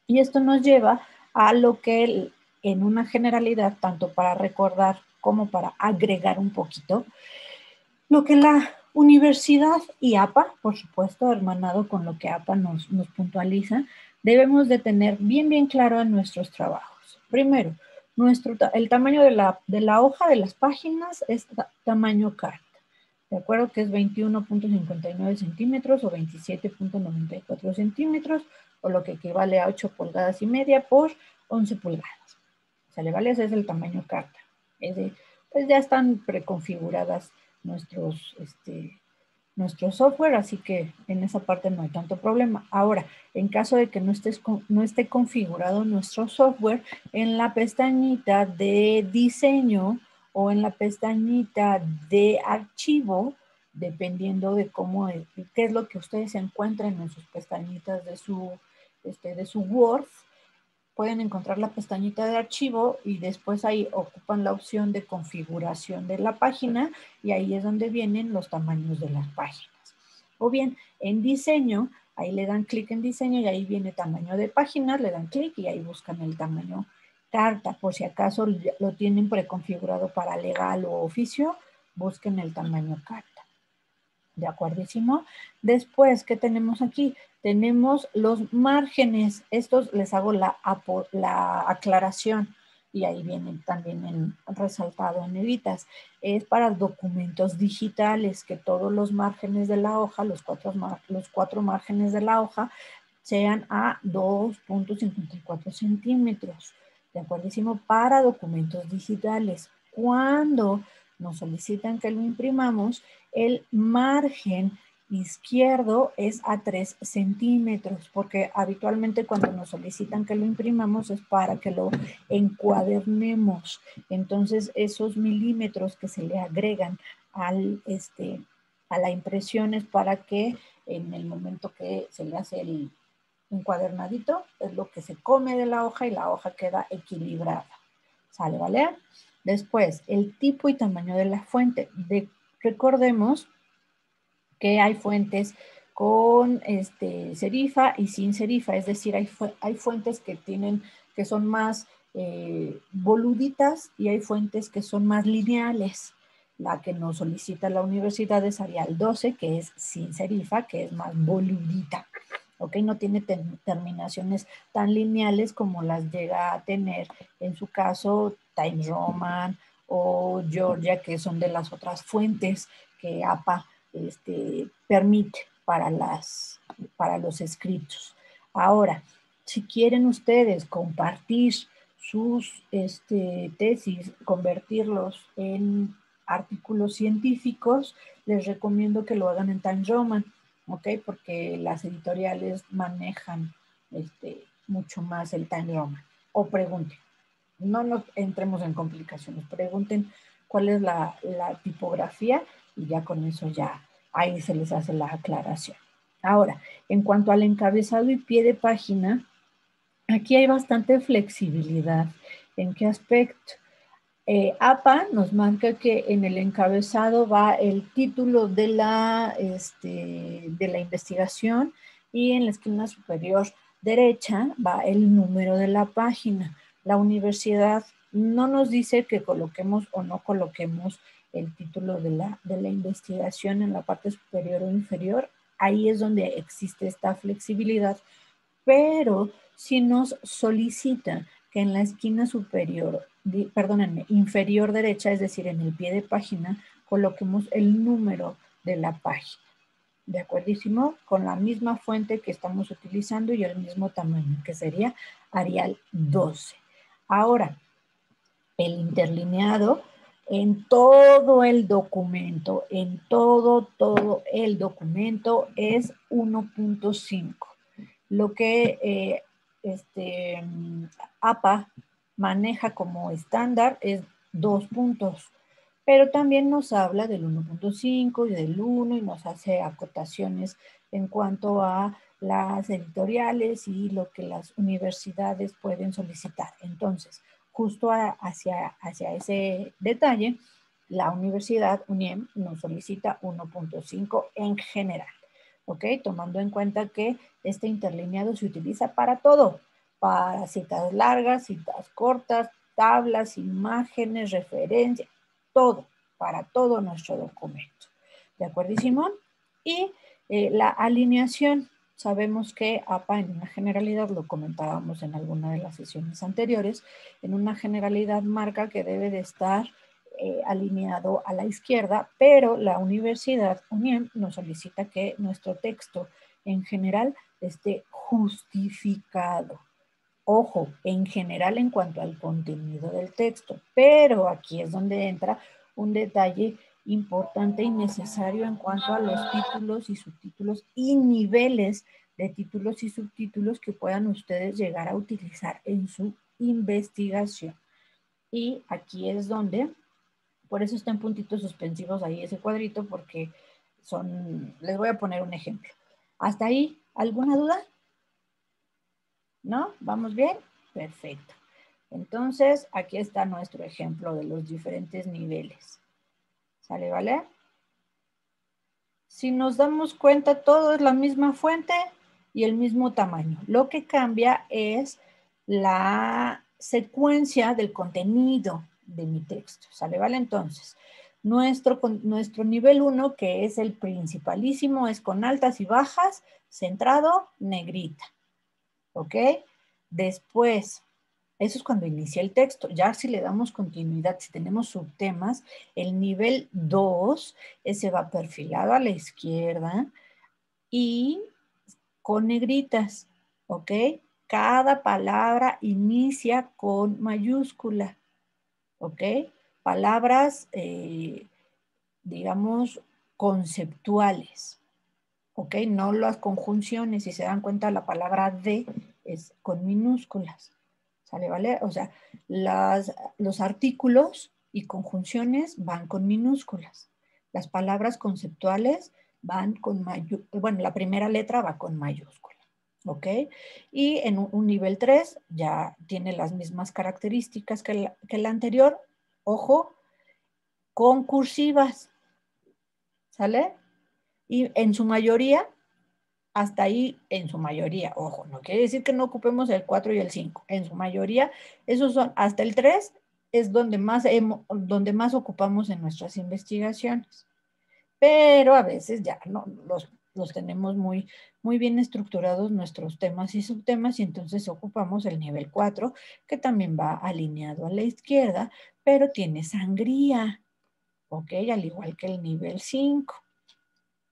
Y esto nos lleva a lo que en una generalidad, tanto para recordar como para agregar un poquito, lo que la universidad y APA, por supuesto, hermanado con lo que APA nos, nos puntualiza, debemos de tener bien, bien claro en nuestros trabajos. Primero, nuestro, el tamaño de la, de la hoja de las páginas es tamaño carta. De acuerdo que es 21.59 centímetros o 27.94 centímetros o lo que equivale a 8 pulgadas y media por 11 pulgadas. ¿Sale? ¿Vale? Ese es el tamaño carta. pues ya están preconfiguradas nuestros, este, nuestro software, así que en esa parte no hay tanto problema. Ahora, en caso de que no, estés, no esté configurado nuestro software, en la pestañita de diseño o en la pestañita de archivo, dependiendo de cómo, qué es lo que ustedes encuentren en sus pestañitas de su, este, de su Word, pueden encontrar la pestañita de archivo y después ahí ocupan la opción de configuración de la página y ahí es donde vienen los tamaños de las páginas. O bien en diseño, ahí le dan clic en diseño y ahí viene tamaño de páginas, le dan clic y ahí buscan el tamaño carta. Por si acaso lo tienen preconfigurado para legal o oficio, busquen el tamaño carta. ¿De acuerdísimo? Después, ¿qué tenemos aquí? Tenemos los márgenes. Estos les hago la, la aclaración y ahí vienen también en, resaltado en nevitas. Es para documentos digitales, que todos los márgenes de la hoja, los cuatro, márgenes de la hoja, sean a 2.54 centímetros. ¿De acuerdísimo? Para documentos digitales. Cuando nos solicitan que lo imprimamos, el margen izquierdo es a 3 centímetros, porque habitualmente cuando nos solicitan que lo imprimamos es para que lo encuadernemos. Entonces, esos milímetros que se le agregan al, este, a la impresión es para que en el momento que se le hace el encuadernadito, es lo que se come de la hoja y la hoja queda equilibrada. ¿Sale, vale? Después, el tipo y tamaño de la fuente. De, recordemos que hay fuentes con este, serifa y sin serifa, es decir, hay, hay fuentes que tienen, que son más eh, y hay fuentes que son más lineales. La que nos solicita la universidad es Arial 12, que es sin serifa, que es más boludita. ¿ok? No tiene terminaciones tan lineales como las llega a tener en su caso Times Roman o Georgia, que son de las otras fuentes que APA este, permite para, las, para los escritos. Ahora, si quieren ustedes compartir sus este, tesis, convertirlos en artículos científicos, les recomiendo que lo hagan en Roman, ¿ok? Porque las editoriales manejan este, mucho más el Roman. O pregunten, no nos entremos en complicaciones, pregunten cuál es la, tipografía y ya con eso ya ahí se les hace la aclaración. Ahora, en cuanto al encabezado y pie de página, aquí hay bastante flexibilidad. ¿En qué aspecto? Eh, APA nos marca que en el encabezado va el título de la, este, de la investigación y en la esquina superior derecha va el número de la página. La universidad no nos dice que coloquemos o no coloquemos el título de la, de la investigación en la parte superior o inferior, ahí es donde existe esta flexibilidad, pero si nos solicita que en la esquina superior, perdónenme, inferior derecha, es decir, en el pie de página, coloquemos el número de la página. ¿De acuerdísimo? Con la misma fuente que estamos utilizando y el mismo tamaño, que sería Arial 12. Ahora, el interlineado en todo el documento, en todo, todo el documento es 1.5. Lo que eh, este, APA maneja como estándar es dos puntos, pero también nos habla del 1.5 y del 1 y nos hace acotaciones en cuanto a las editoriales y lo que las universidades pueden solicitar. Entonces, justo hacia, hacia ese detalle, la universidad UNIEM nos solicita 1.5 en general. ¿Ok? Tomando en cuenta que este interlineado se utiliza para todo, para citas largas, citas cortas, tablas, imágenes, referencias, todo, para todo nuestro documento. ¿De acuerdo, Simón? Y eh, la alineación, sabemos que APA en una generalidad, lo comentábamos en alguna de las sesiones anteriores, en una generalidad marca que debe de estar eh, alineado a la izquierda, pero la universidad UNIEM nos solicita que nuestro texto en general esté justificado. Ojo, en general en cuanto al contenido del texto, pero aquí es donde entra un detalle importante y necesario en cuanto a los títulos y subtítulos y niveles de títulos y subtítulos que puedan ustedes llegar a utilizar en su investigación. Y aquí es donde, por eso está en puntitos suspensivos ahí ese cuadrito, porque son, les voy a poner un ejemplo. ¿Hasta ahí alguna duda? ¿No? ¿Vamos bien? Perfecto. Entonces, aquí está nuestro ejemplo de los diferentes niveles. ¿Sale, vale? Si nos damos cuenta, todo es la misma fuente y el mismo tamaño. Lo que cambia es la secuencia del contenido de mi texto. ¿Sale, vale? Entonces, nuestro, nuestro nivel 1, que es el principalísimo, es con altas y bajas, centrado, negrita. ¿Ok? Después, eso es cuando inicia el texto. Ya si le damos continuidad, si tenemos subtemas, el nivel 2, ese va perfilado a la izquierda y con negritas, ¿ok? Cada palabra inicia con mayúscula, ¿ok? Palabras, eh, digamos, conceptuales, ¿ok? No las conjunciones. Si se dan cuenta, la palabra de es con minúsculas. ¿Sale, vale? O sea, las, los artículos y conjunciones van con minúsculas. Las palabras conceptuales van con mayúsculas. Bueno, la primera letra va con mayúscula. ¿Ok? Y en un, nivel 3 ya tiene las mismas características que el, que el anterior. Ojo, con cursivas. ¿Sale? Y en su mayoría hasta ahí en su mayoría, ojo, no quiere decir que no ocupemos el 4 y el 5, en su mayoría, esos son, hasta el 3 es donde más, donde más ocupamos en nuestras investigaciones. Pero a veces ya no, los, los tenemos muy, muy bien estructurados nuestros temas y subtemas y entonces ocupamos el nivel 4, que también va alineado a la izquierda, pero tiene sangría, ¿ok? Al igual que el nivel 5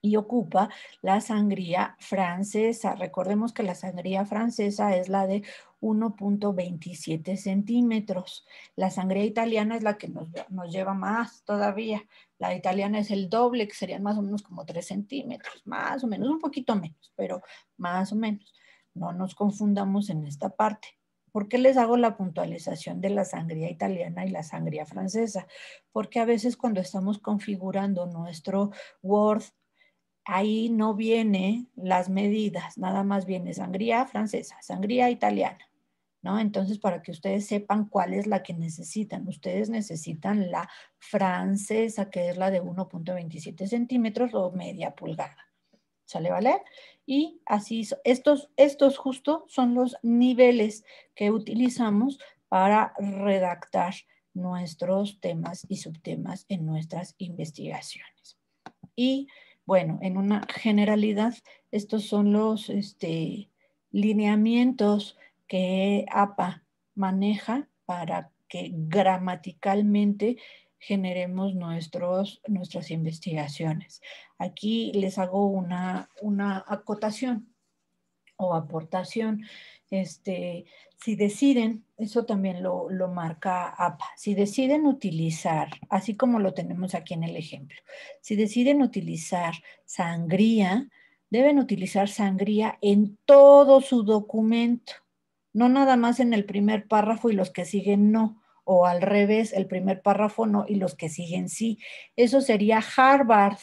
y ocupa la sangría francesa. Recordemos que la sangría francesa es la de 1.27 centímetros. La sangría italiana es la que nos, nos, lleva más todavía. La italiana es el doble, que serían más o menos como 3 centímetros, más o menos, un poquito menos, pero más o menos. No nos confundamos en esta parte. ¿Por qué les hago la puntualización de la sangría italiana y la sangría francesa? Porque a veces cuando estamos configurando nuestro Word ahí no viene las medidas, nada más viene sangría francesa, sangría italiana, ¿no? Entonces, para que ustedes sepan cuál es la que necesitan, ustedes necesitan la francesa, que es la de 1.27 centímetros o media pulgada. ¿Sale, vale? Y así, estos, estos justo son los niveles que utilizamos para redactar nuestros temas y subtemas en nuestras investigaciones. Y bueno, en una generalidad, estos son los este, lineamientos que APA maneja para que gramaticalmente generemos nuestros, nuestras investigaciones. Aquí les hago una, una acotación o aportación. Este, si deciden, eso también lo, marca APA, si deciden utilizar, así como lo tenemos aquí en el ejemplo, si deciden utilizar sangría, deben utilizar sangría en todo su documento, no nada más en el primer párrafo y los que siguen no, o al revés, el primer párrafo no y los que siguen sí. Eso sería Harvard,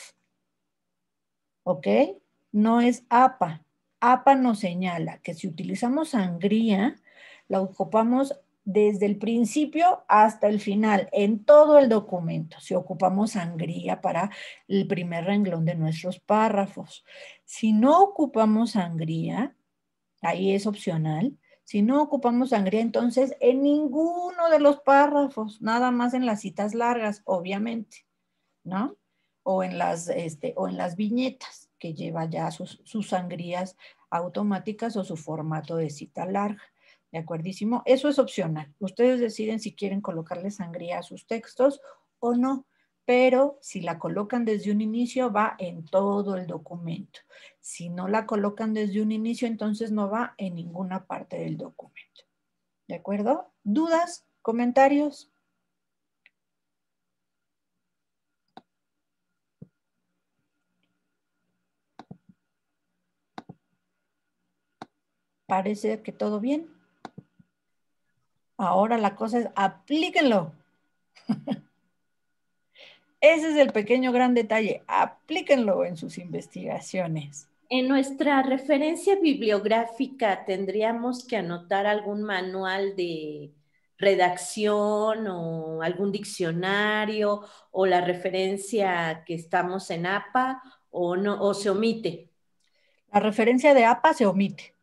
¿ok? No es APA. APA nos señala que si utilizamos sangría, la ocupamos desde el principio hasta el final, en todo el documento, si ocupamos sangría para el primer renglón de nuestros párrafos. Si no ocupamos sangría, ahí es opcional, si no ocupamos sangría, entonces en ninguno de los párrafos, nada más en las citas largas, obviamente, ¿no? O en las, este, o en las viñetas, que lleva ya sus, sangrías automáticas o su formato de cita larga. ¿De acuerdísimo? Eso es opcional. Ustedes deciden si quieren colocarle sangría a sus textos o no, pero si la colocan desde un inicio va en todo el documento. Si no la colocan desde un inicio, entonces no va en ninguna parte del documento. ¿De acuerdo? ¿Dudas? ¿Comentarios? Parece que todo bien. Ahora la cosa es aplíquenlo. Ese es el pequeño gran detalle. Aplíquenlo en sus investigaciones. En nuestra referencia bibliográfica tendríamos que anotar algún manual de redacción o algún diccionario o la referencia que estamos en APA o no o se omite. La referencia de APA se omite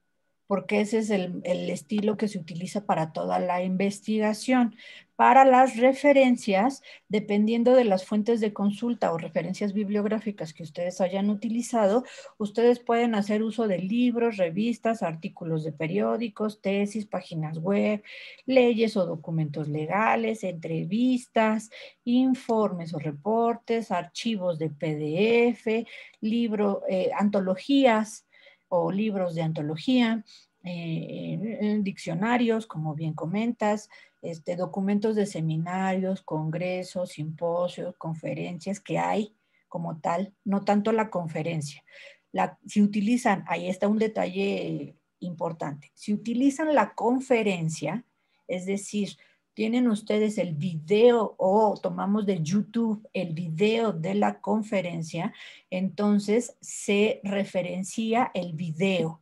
porque ese es el, estilo que se utiliza para toda la investigación. Para las referencias, dependiendo de las fuentes de consulta o referencias bibliográficas que ustedes hayan utilizado, ustedes pueden hacer uso de libros, revistas, artículos de periódicos, tesis, páginas web, leyes o documentos legales, entrevistas, informes o reportes, archivos de PDF, libro, eh, antologías, o libros de antología, eh, diccionarios, como bien comentas, este, documentos de seminarios, congresos, simposios, conferencias que hay como tal, no tanto la conferencia. La, si utilizan, ahí está un detalle importante, si utilizan la conferencia, es decir, tienen ustedes el video o tomamos de YouTube el video de la conferencia, entonces se referencia el video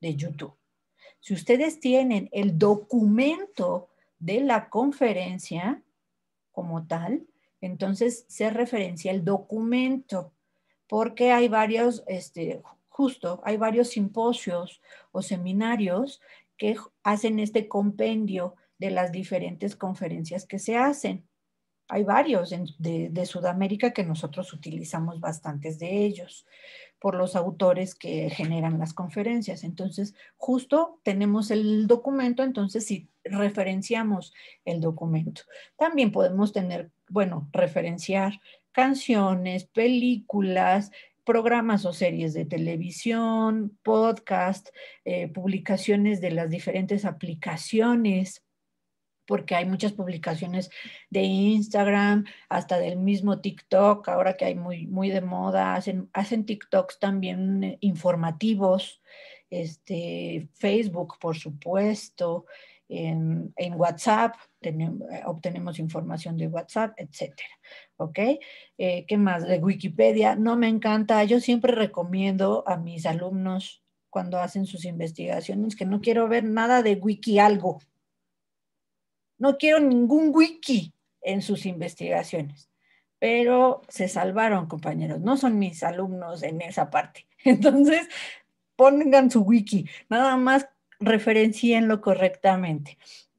de YouTube. Si ustedes tienen el documento de la conferencia como tal, entonces se referencia el documento, porque hay varios, este, justo, hay varios simposios o seminarios que hacen este compendio de las diferentes conferencias que se hacen. Hay varios de, Sudamérica que nosotros utilizamos bastantes de ellos por los autores que generan las conferencias. Entonces, justo tenemos el documento, entonces si referenciamos el documento. También podemos tener, bueno, referenciar canciones, películas, programas o series de televisión, podcast, eh, publicaciones de las diferentes aplicaciones porque hay muchas publicaciones de Instagram, hasta del mismo TikTok, ahora que hay muy, muy de moda, hacen, hacen TikToks también eh, informativos, este, Facebook, por supuesto, en, WhatsApp, eh, obtenemos información de WhatsApp, etcétera. ¿Ok? Eh, ¿Qué más? De Wikipedia, no me encanta, yo siempre recomiendo a mis alumnos cuando hacen sus investigaciones que no quiero ver nada de wiki algo, no quiero ningún wiki en sus investigaciones, pero se salvaron, compañeros. No son mis alumnos en esa parte. Entonces, pongan su wiki, nada más referencienlo correctamente.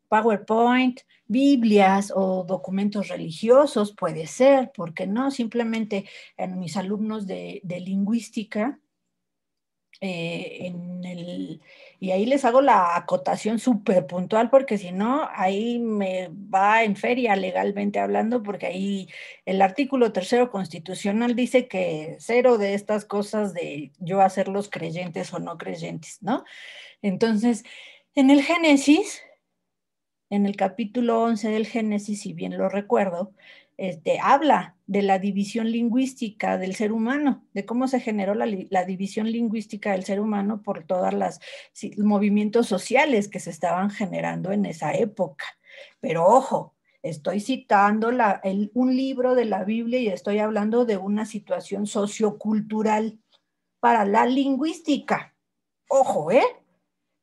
PowerPoint, Biblias o documentos religiosos, puede ser, porque no, simplemente en mis alumnos de, de lingüística eh, en el, y ahí les hago la acotación súper puntual porque si no, ahí me va en feria legalmente hablando porque ahí el artículo tercero constitucional dice que cero de estas cosas de yo hacerlos creyentes o no creyentes, ¿no? Entonces, en el Génesis, en el capítulo 11 del Génesis, si bien lo recuerdo, este, habla de la división lingüística del ser humano, de cómo se generó la, división lingüística del ser humano por todos los movimientos sociales que se estaban generando en esa época. Pero ojo, estoy citando un libro de la Biblia y estoy hablando de una situación sociocultural para la lingüística. Ojo, ¿eh?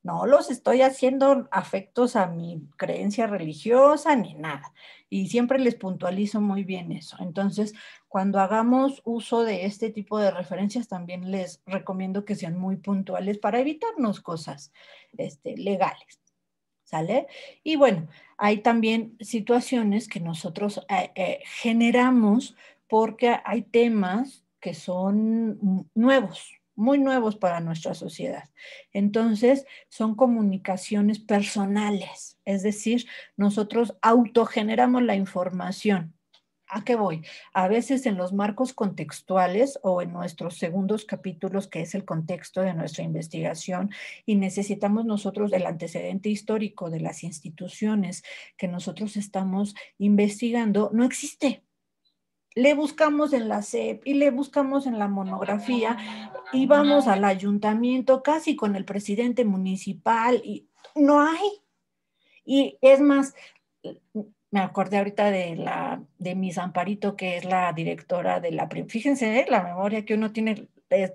No los estoy haciendo afectos a mi creencia religiosa ni nada. Y siempre les puntualizo muy bien eso. Entonces, cuando hagamos uso de este tipo de referencias, también les recomiendo que sean muy puntuales para evitarnos cosas este, legales. ¿Sale? Y bueno, hay también situaciones que nosotros eh, eh, generamos porque hay temas que son nuevos, muy nuevos para nuestra sociedad. Entonces, son comunicaciones personales, es decir, nosotros autogeneramos la información. ¿A qué voy? A veces en los marcos contextuales o en nuestros segundos capítulos, que es el contexto de nuestra investigación, y necesitamos nosotros el antecedente histórico de las instituciones que nosotros estamos investigando, no existe le buscamos en la CEP y le buscamos en la monografía y vamos al ayuntamiento casi con el presidente municipal y no hay. Y es más, me acordé ahorita de la de Miss Amparito, que es la directora de la fíjense ¿eh? la memoria que uno tiene,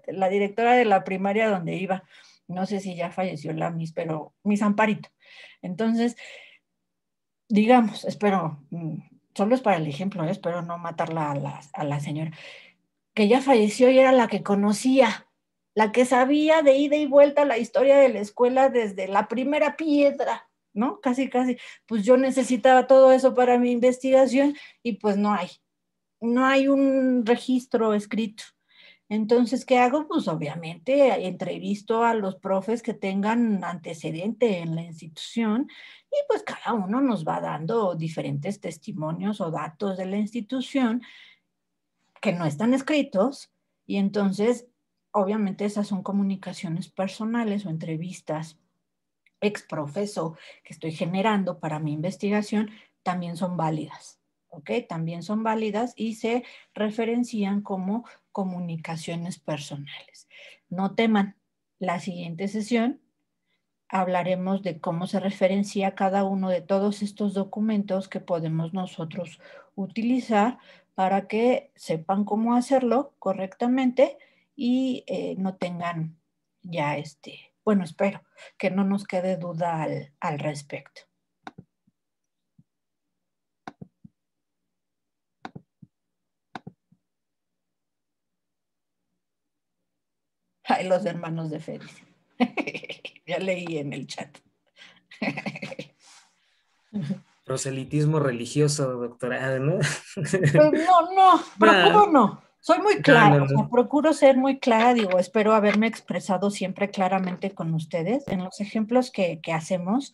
la directora de la primaria donde iba. No sé si ya falleció la Miss, pero Miss Amparito. Entonces, digamos, espero mm, solo es para el ejemplo, ¿eh? espero no matarla a la, señora, que ya falleció y era la que conocía, la que sabía de ida y vuelta la historia de la escuela desde la primera piedra, ¿no? Casi, casi. Pues yo necesitaba todo eso para mi investigación y pues no hay. No hay un registro escrito. Entonces, ¿qué hago? Pues obviamente entrevisto a los profes que tengan antecedente en la institución y pues cada uno nos va dando diferentes testimonios o datos de la institución que no están escritos y entonces, obviamente esas son comunicaciones personales o entrevistas ex profeso que estoy generando para mi investigación, también son válidas. ¿ok? También son válidas y se referencian como comunicaciones personales. No teman, la siguiente sesión hablaremos de cómo se referencia cada uno de todos estos documentos que podemos nosotros utilizar para que sepan cómo hacerlo correctamente y eh, no tengan ya este, bueno, espero que no nos quede duda al respecto. Ay, los hermanos de Félix. ya leí en el chat. Proselitismo religioso, doctora, ¿no? Pues no, no, procuro no. Soy muy clara, procuro ser muy clara, digo, espero haberme expresado siempre claramente con ustedes. En los ejemplos que, que hacemos,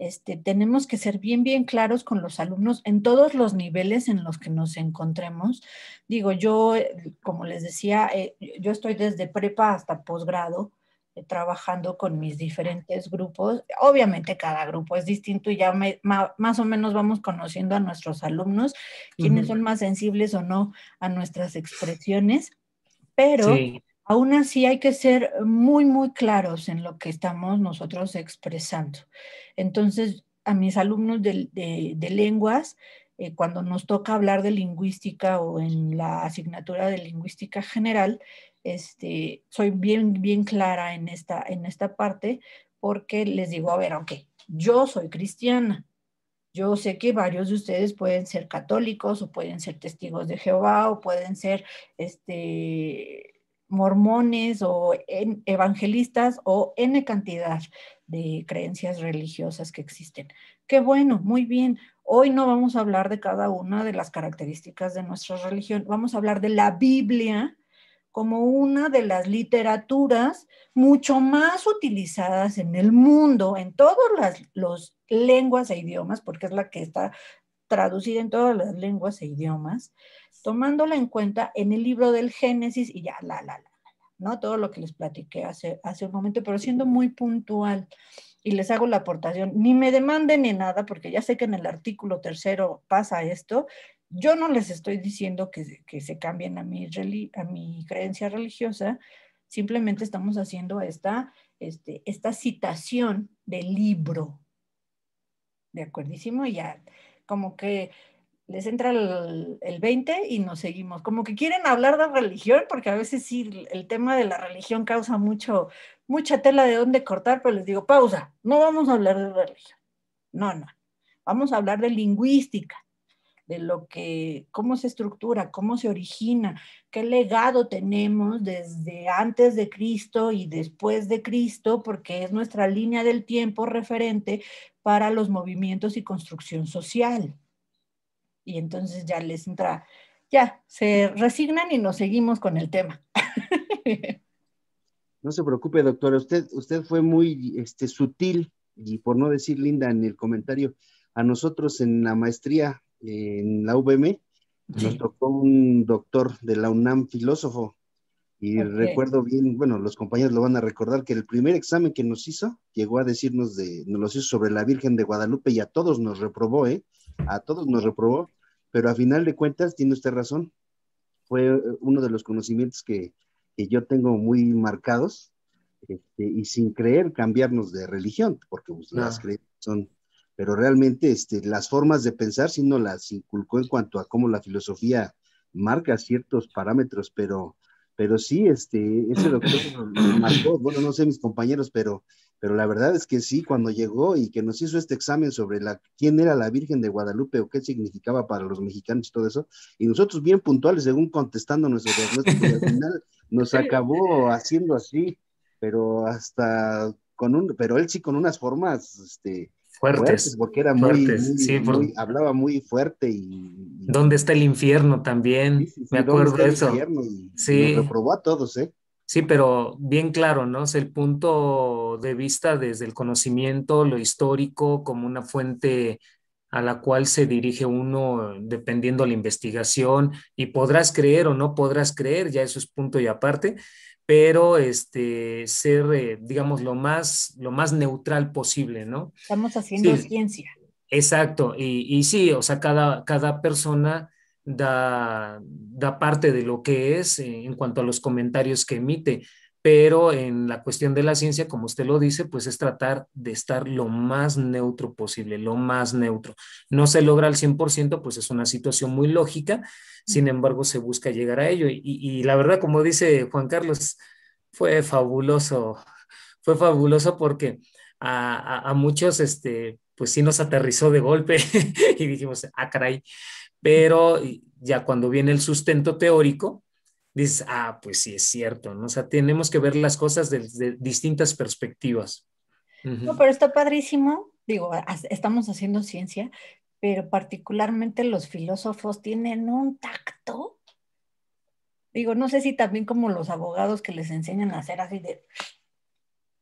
este, tenemos que ser bien, bien claros con los alumnos en todos los niveles en los que nos encontremos. Digo, yo, eh, como les decía, eh, yo estoy desde prepa hasta posgrado trabajando con mis diferentes grupos. Obviamente cada grupo es distinto y ya más o menos vamos conociendo a nuestros alumnos, quienes son más sensibles o no a nuestras expresiones, pero... Aún así hay que ser muy, muy claros en lo que estamos nosotros expresando. Entonces, a mis alumnos de, lenguas, eh, cuando nos toca hablar de lingüística o en la asignatura de lingüística general, este, soy bien, bien clara en esta, en esta parte porque les digo, a ver, ok, yo soy cristiana, yo sé que varios de ustedes pueden ser católicos o pueden ser testigos de Jehová o pueden ser este, mormones o evangelistas o N cantidad de creencias religiosas que existen. Qué bueno, muy bien. Hoy no vamos a hablar de cada una de las características de nuestra religión, vamos a hablar de la Biblia como una de las literaturas mucho más utilizadas en el mundo, en todas las lenguas e idiomas, porque es la que está traducida en todas las lenguas e idiomas, tomándola en cuenta en el libro del Génesis y ya, la, la, la, ¿no? Todo lo que les platiqué hace, hace un momento, pero siendo muy puntual y les hago la aportación, ni me demanden ni nada, porque ya sé que en el artículo tercero pasa esto, yo no les estoy diciendo que, que se cambien a mi, a mi creencia religiosa, simplemente estamos haciendo esta, este, esta citación del libro. ¿De acuerdísimo? Ya, como que les entra el, el, 20 y nos seguimos. Como que quieren hablar de religión, porque a veces sí, el tema de la religión causa mucho, mucha tela de dónde cortar, pero les digo, pausa, no vamos a hablar de religión. No, no. Vamos a hablar de lingüística, de lo que, cómo se estructura, cómo se origina, qué legado tenemos desde antes de Cristo y después de Cristo, porque es nuestra línea del tiempo referente para los movimientos y construcción social. Y entonces ya les entra, ya, se resignan y nos seguimos con el tema. No se preocupe, doctora, usted, usted fue muy este, sutil y por no decir linda en el comentario. A nosotros en la maestría en la UVM nos tocó un doctor de la UNAM, filósofo, y recuerdo bien, bueno, los compañeros lo van a recordar, que el primer examen que nos hizo llegó a decirnos de, nos lo hizo sobre la Virgen de Guadalupe y a todos nos reprobó, ¿eh? A todos nos reprobó, pero a final de cuentas, tiene usted razón, fue uno de los conocimientos que, que yo tengo muy marcados este, y sin creer cambiarnos de religión, porque pues, las creencias son, pero realmente este, las formas de pensar sí no las inculcó en cuanto a cómo la filosofía marca ciertos parámetros, pero, pero sí, este, ese doctor lo marcó, bueno, no sé mis compañeros, pero, pero la verdad es que sí, cuando llegó y que nos hizo este examen sobre la, quién era la Virgen de Guadalupe o qué significaba para los mexicanos y todo eso, y nosotros bien puntuales, según contestando nuestros diagnósticos, al final nos acabó haciendo así, pero hasta con un, pero él sí con unas formas, este, fuertes, porque era muy, hablaba muy fuerte y, ¿Dónde está el infierno también? Me acuerdo de eso. sí. Lo probó a todos, ¿eh? Sí, pero bien claro, ¿no? Es el punto de vista desde el conocimiento, lo histórico, como una fuente a la cual se dirige uno dependiendo de la investigación y podrás creer o no podrás creer, ya eso es punto y aparte, pero este, ser, eh, digamos, lo más, lo más neutral posible, ¿no? Estamos haciendo ciencia. Exacto, y, y, sí, o sea, cada, cada persona da, da parte de lo que es eh, en cuanto a los comentarios que emite pero en la cuestión de la ciencia, como usted lo dice, pues es tratar de estar lo más neutro posible, lo más neutro. No se logra al 100%, pues es una situación muy lógica, sin embargo se busca llegar a ello. Y, la verdad, como dice Juan Carlos, fue fabuloso, fue fabuloso porque a, muchos, este, pues sí nos aterrizó de golpe y dijimos, ah, caray, pero ya cuando viene el sustento teórico, dices, ah, pues sí, es cierto, ¿no? O sea, tenemos que ver las cosas desde distintas perspectivas. No, pero está padrísimo, digo, estamos haciendo ciencia, pero particularmente los filósofos tienen un tacto. Digo, no sé si también como los abogados que les enseñan a hacer así de...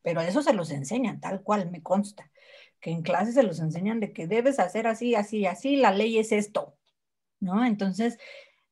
Pero eso se los enseñan, tal cual, me consta, que en clases se los enseñan de que debes hacer así, así, así, la ley es esto, ¿no? Entonces,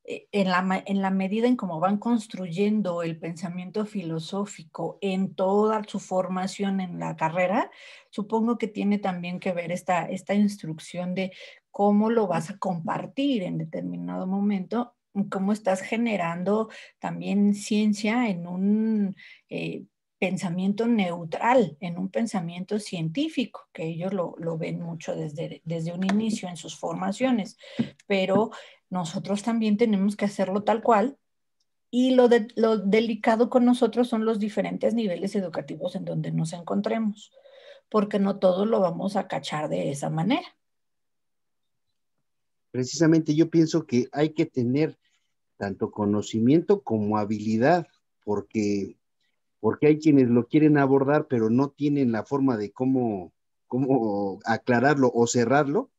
en la, en la medida en cómo van construyendo el pensamiento filosófico en toda su formación en la carrera, supongo que tiene también que ver esta, esta instrucción de cómo lo vas a compartir en determinado momento, cómo estás generando también ciencia en un eh, pensamiento neutral, en un pensamiento científico, que ellos lo, lo, ven mucho desde, desde un inicio en sus formaciones, pero nosotros también tenemos que hacerlo tal cual. Y lo, de, lo delicado con nosotros son los diferentes niveles educativos en donde nos encontremos, porque no todos lo vamos a cachar de esa manera. Precisamente yo pienso que hay que tener tanto conocimiento como habilidad, porque, porque hay quienes lo quieren abordar, pero no tienen la forma de cómo, cómo aclararlo o cerrarlo,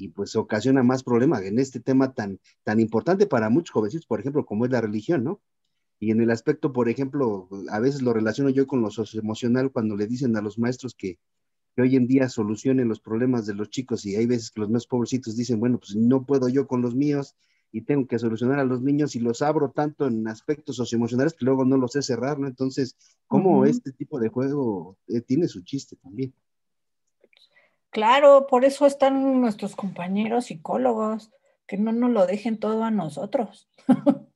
y pues ocasiona más problemas en este tema tan, tan importante para muchos jovencitos, por ejemplo, como es la religión, ¿no? Y en el aspecto, por ejemplo, a veces lo relaciono yo con lo socioemocional cuando le dicen a los maestros que, que hoy en día solucionen los problemas de los chicos y hay veces que los más pobrecitos dicen, bueno, pues no puedo yo con los míos y tengo que solucionar a los niños y los abro tanto en aspectos socioemocionales que luego no los sé cerrar, ¿no? Entonces, ¿cómo este tipo de juego eh, tiene su chiste también? Claro, por eso están nuestros compañeros psicólogos, que no nos lo dejen todo a nosotros.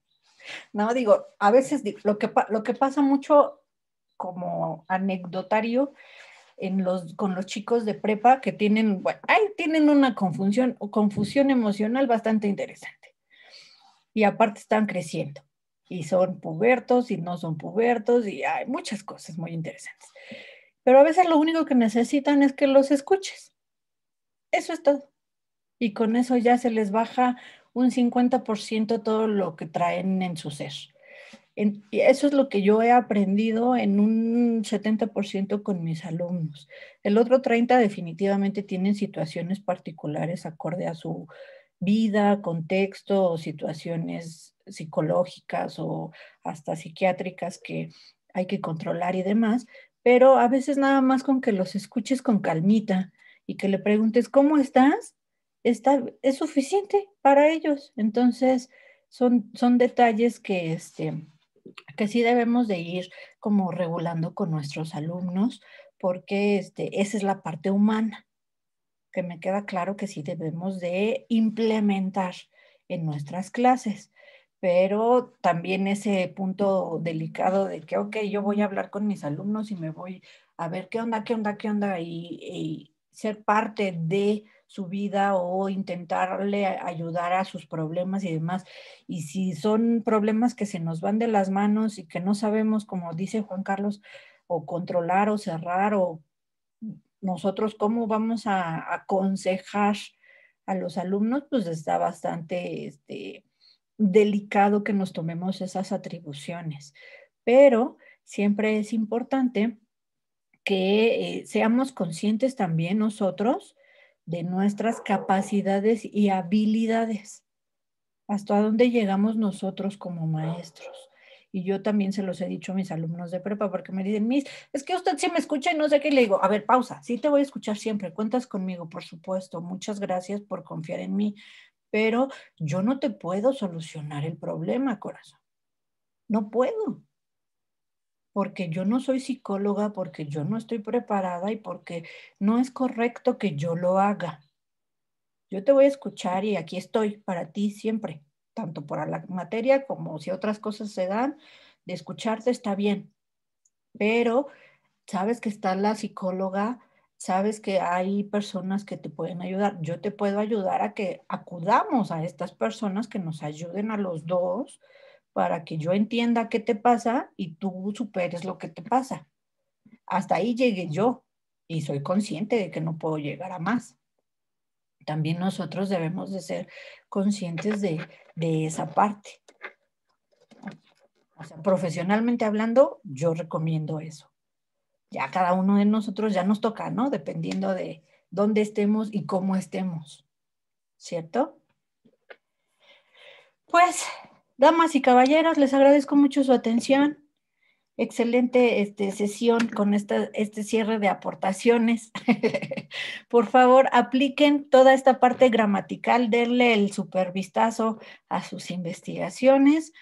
no, digo, a veces lo que, lo que pasa mucho como anecdotario en los, con los chicos de prepa que tienen, bueno, tienen una confusión, confusión emocional bastante interesante. Y aparte están creciendo. Y son pubertos y no son pubertos y hay muchas cosas muy interesantes. Pero a veces lo único que necesitan es que los escuches. Eso es todo. Y con eso ya se les baja un 50% todo lo que traen en su ser eso es lo que yo he aprendido en un 70% con mis alumnos. El otro 30% definitivamente tienen situaciones particulares acorde a su vida, contexto situaciones psicológicas o hasta psiquiátricas que hay que controlar y demás, pero a veces nada más con que los escuches con calmita y que le preguntes, ¿cómo estás? Está, es suficiente para ellos. Entonces, son, son detalles que, este, que sí debemos de ir como regulando con nuestros alumnos, porque este, esa es la parte humana, que me queda claro que sí debemos de implementar en nuestras clases, pero también ese punto delicado de que, ok, yo voy a hablar con mis alumnos y me voy a ver qué onda, qué onda, qué onda, y ser parte de su vida o intentarle ayudar a sus problemas y demás. Y si son problemas que se nos van de las manos y que no sabemos, como dice Juan Carlos, o controlar o cerrar o nosotros cómo vamos a aconsejar a los alumnos, pues está bastante este, delicado que nos tomemos esas atribuciones. Pero siempre es importante que eh, seamos conscientes también nosotros de nuestras capacidades y habilidades, hasta dónde llegamos nosotros como maestros. Y yo también se los he dicho a mis alumnos de prepa porque me dicen, Miss, es que usted sí me escucha y no sé qué. Le digo, a ver, pausa, sí te voy a escuchar siempre, cuentas conmigo, por supuesto. Muchas gracias por confiar en mí, pero yo no te puedo solucionar el problema, corazón. No puedo porque yo no soy psicóloga, porque yo no estoy preparada y porque no es correcto que yo lo haga. Yo te voy a escuchar y aquí estoy para ti siempre, tanto por la materia como si otras cosas se dan, de escucharte está bien, pero sabes que está la psicóloga, sabes que hay personas que te pueden ayudar. Yo te puedo ayudar a que acudamos a estas personas que nos ayuden a los dos para que yo entienda qué te pasa y tú superes lo que te pasa. Hasta ahí llegué yo y soy consciente de que no puedo llegar a más. También nosotros debemos de ser conscientes de, esa parte. O sea, profesionalmente hablando, yo recomiendo eso. Ya cada uno de nosotros ya nos toca, ¿no? Dependiendo de dónde estemos y cómo estemos. ¿Cierto? Pues Damas y caballeros, les agradezco mucho su atención. Excelente este, sesión con esta, este cierre de aportaciones. Por favor, apliquen toda esta parte gramatical, denle el supervistazo a sus investigaciones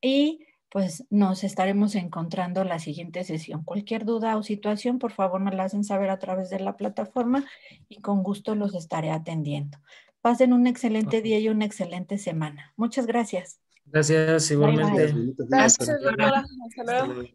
y pues nos estaremos encontrando la siguiente sesión. Cualquier duda o situación, por favor, me la hacen saber a través de la plataforma y con gusto los estaré atendiendo. Pasen un excelente día y una excelente semana. Muchas gracias. Gracias, igualmente. Gracias, doctora. Hasta luego.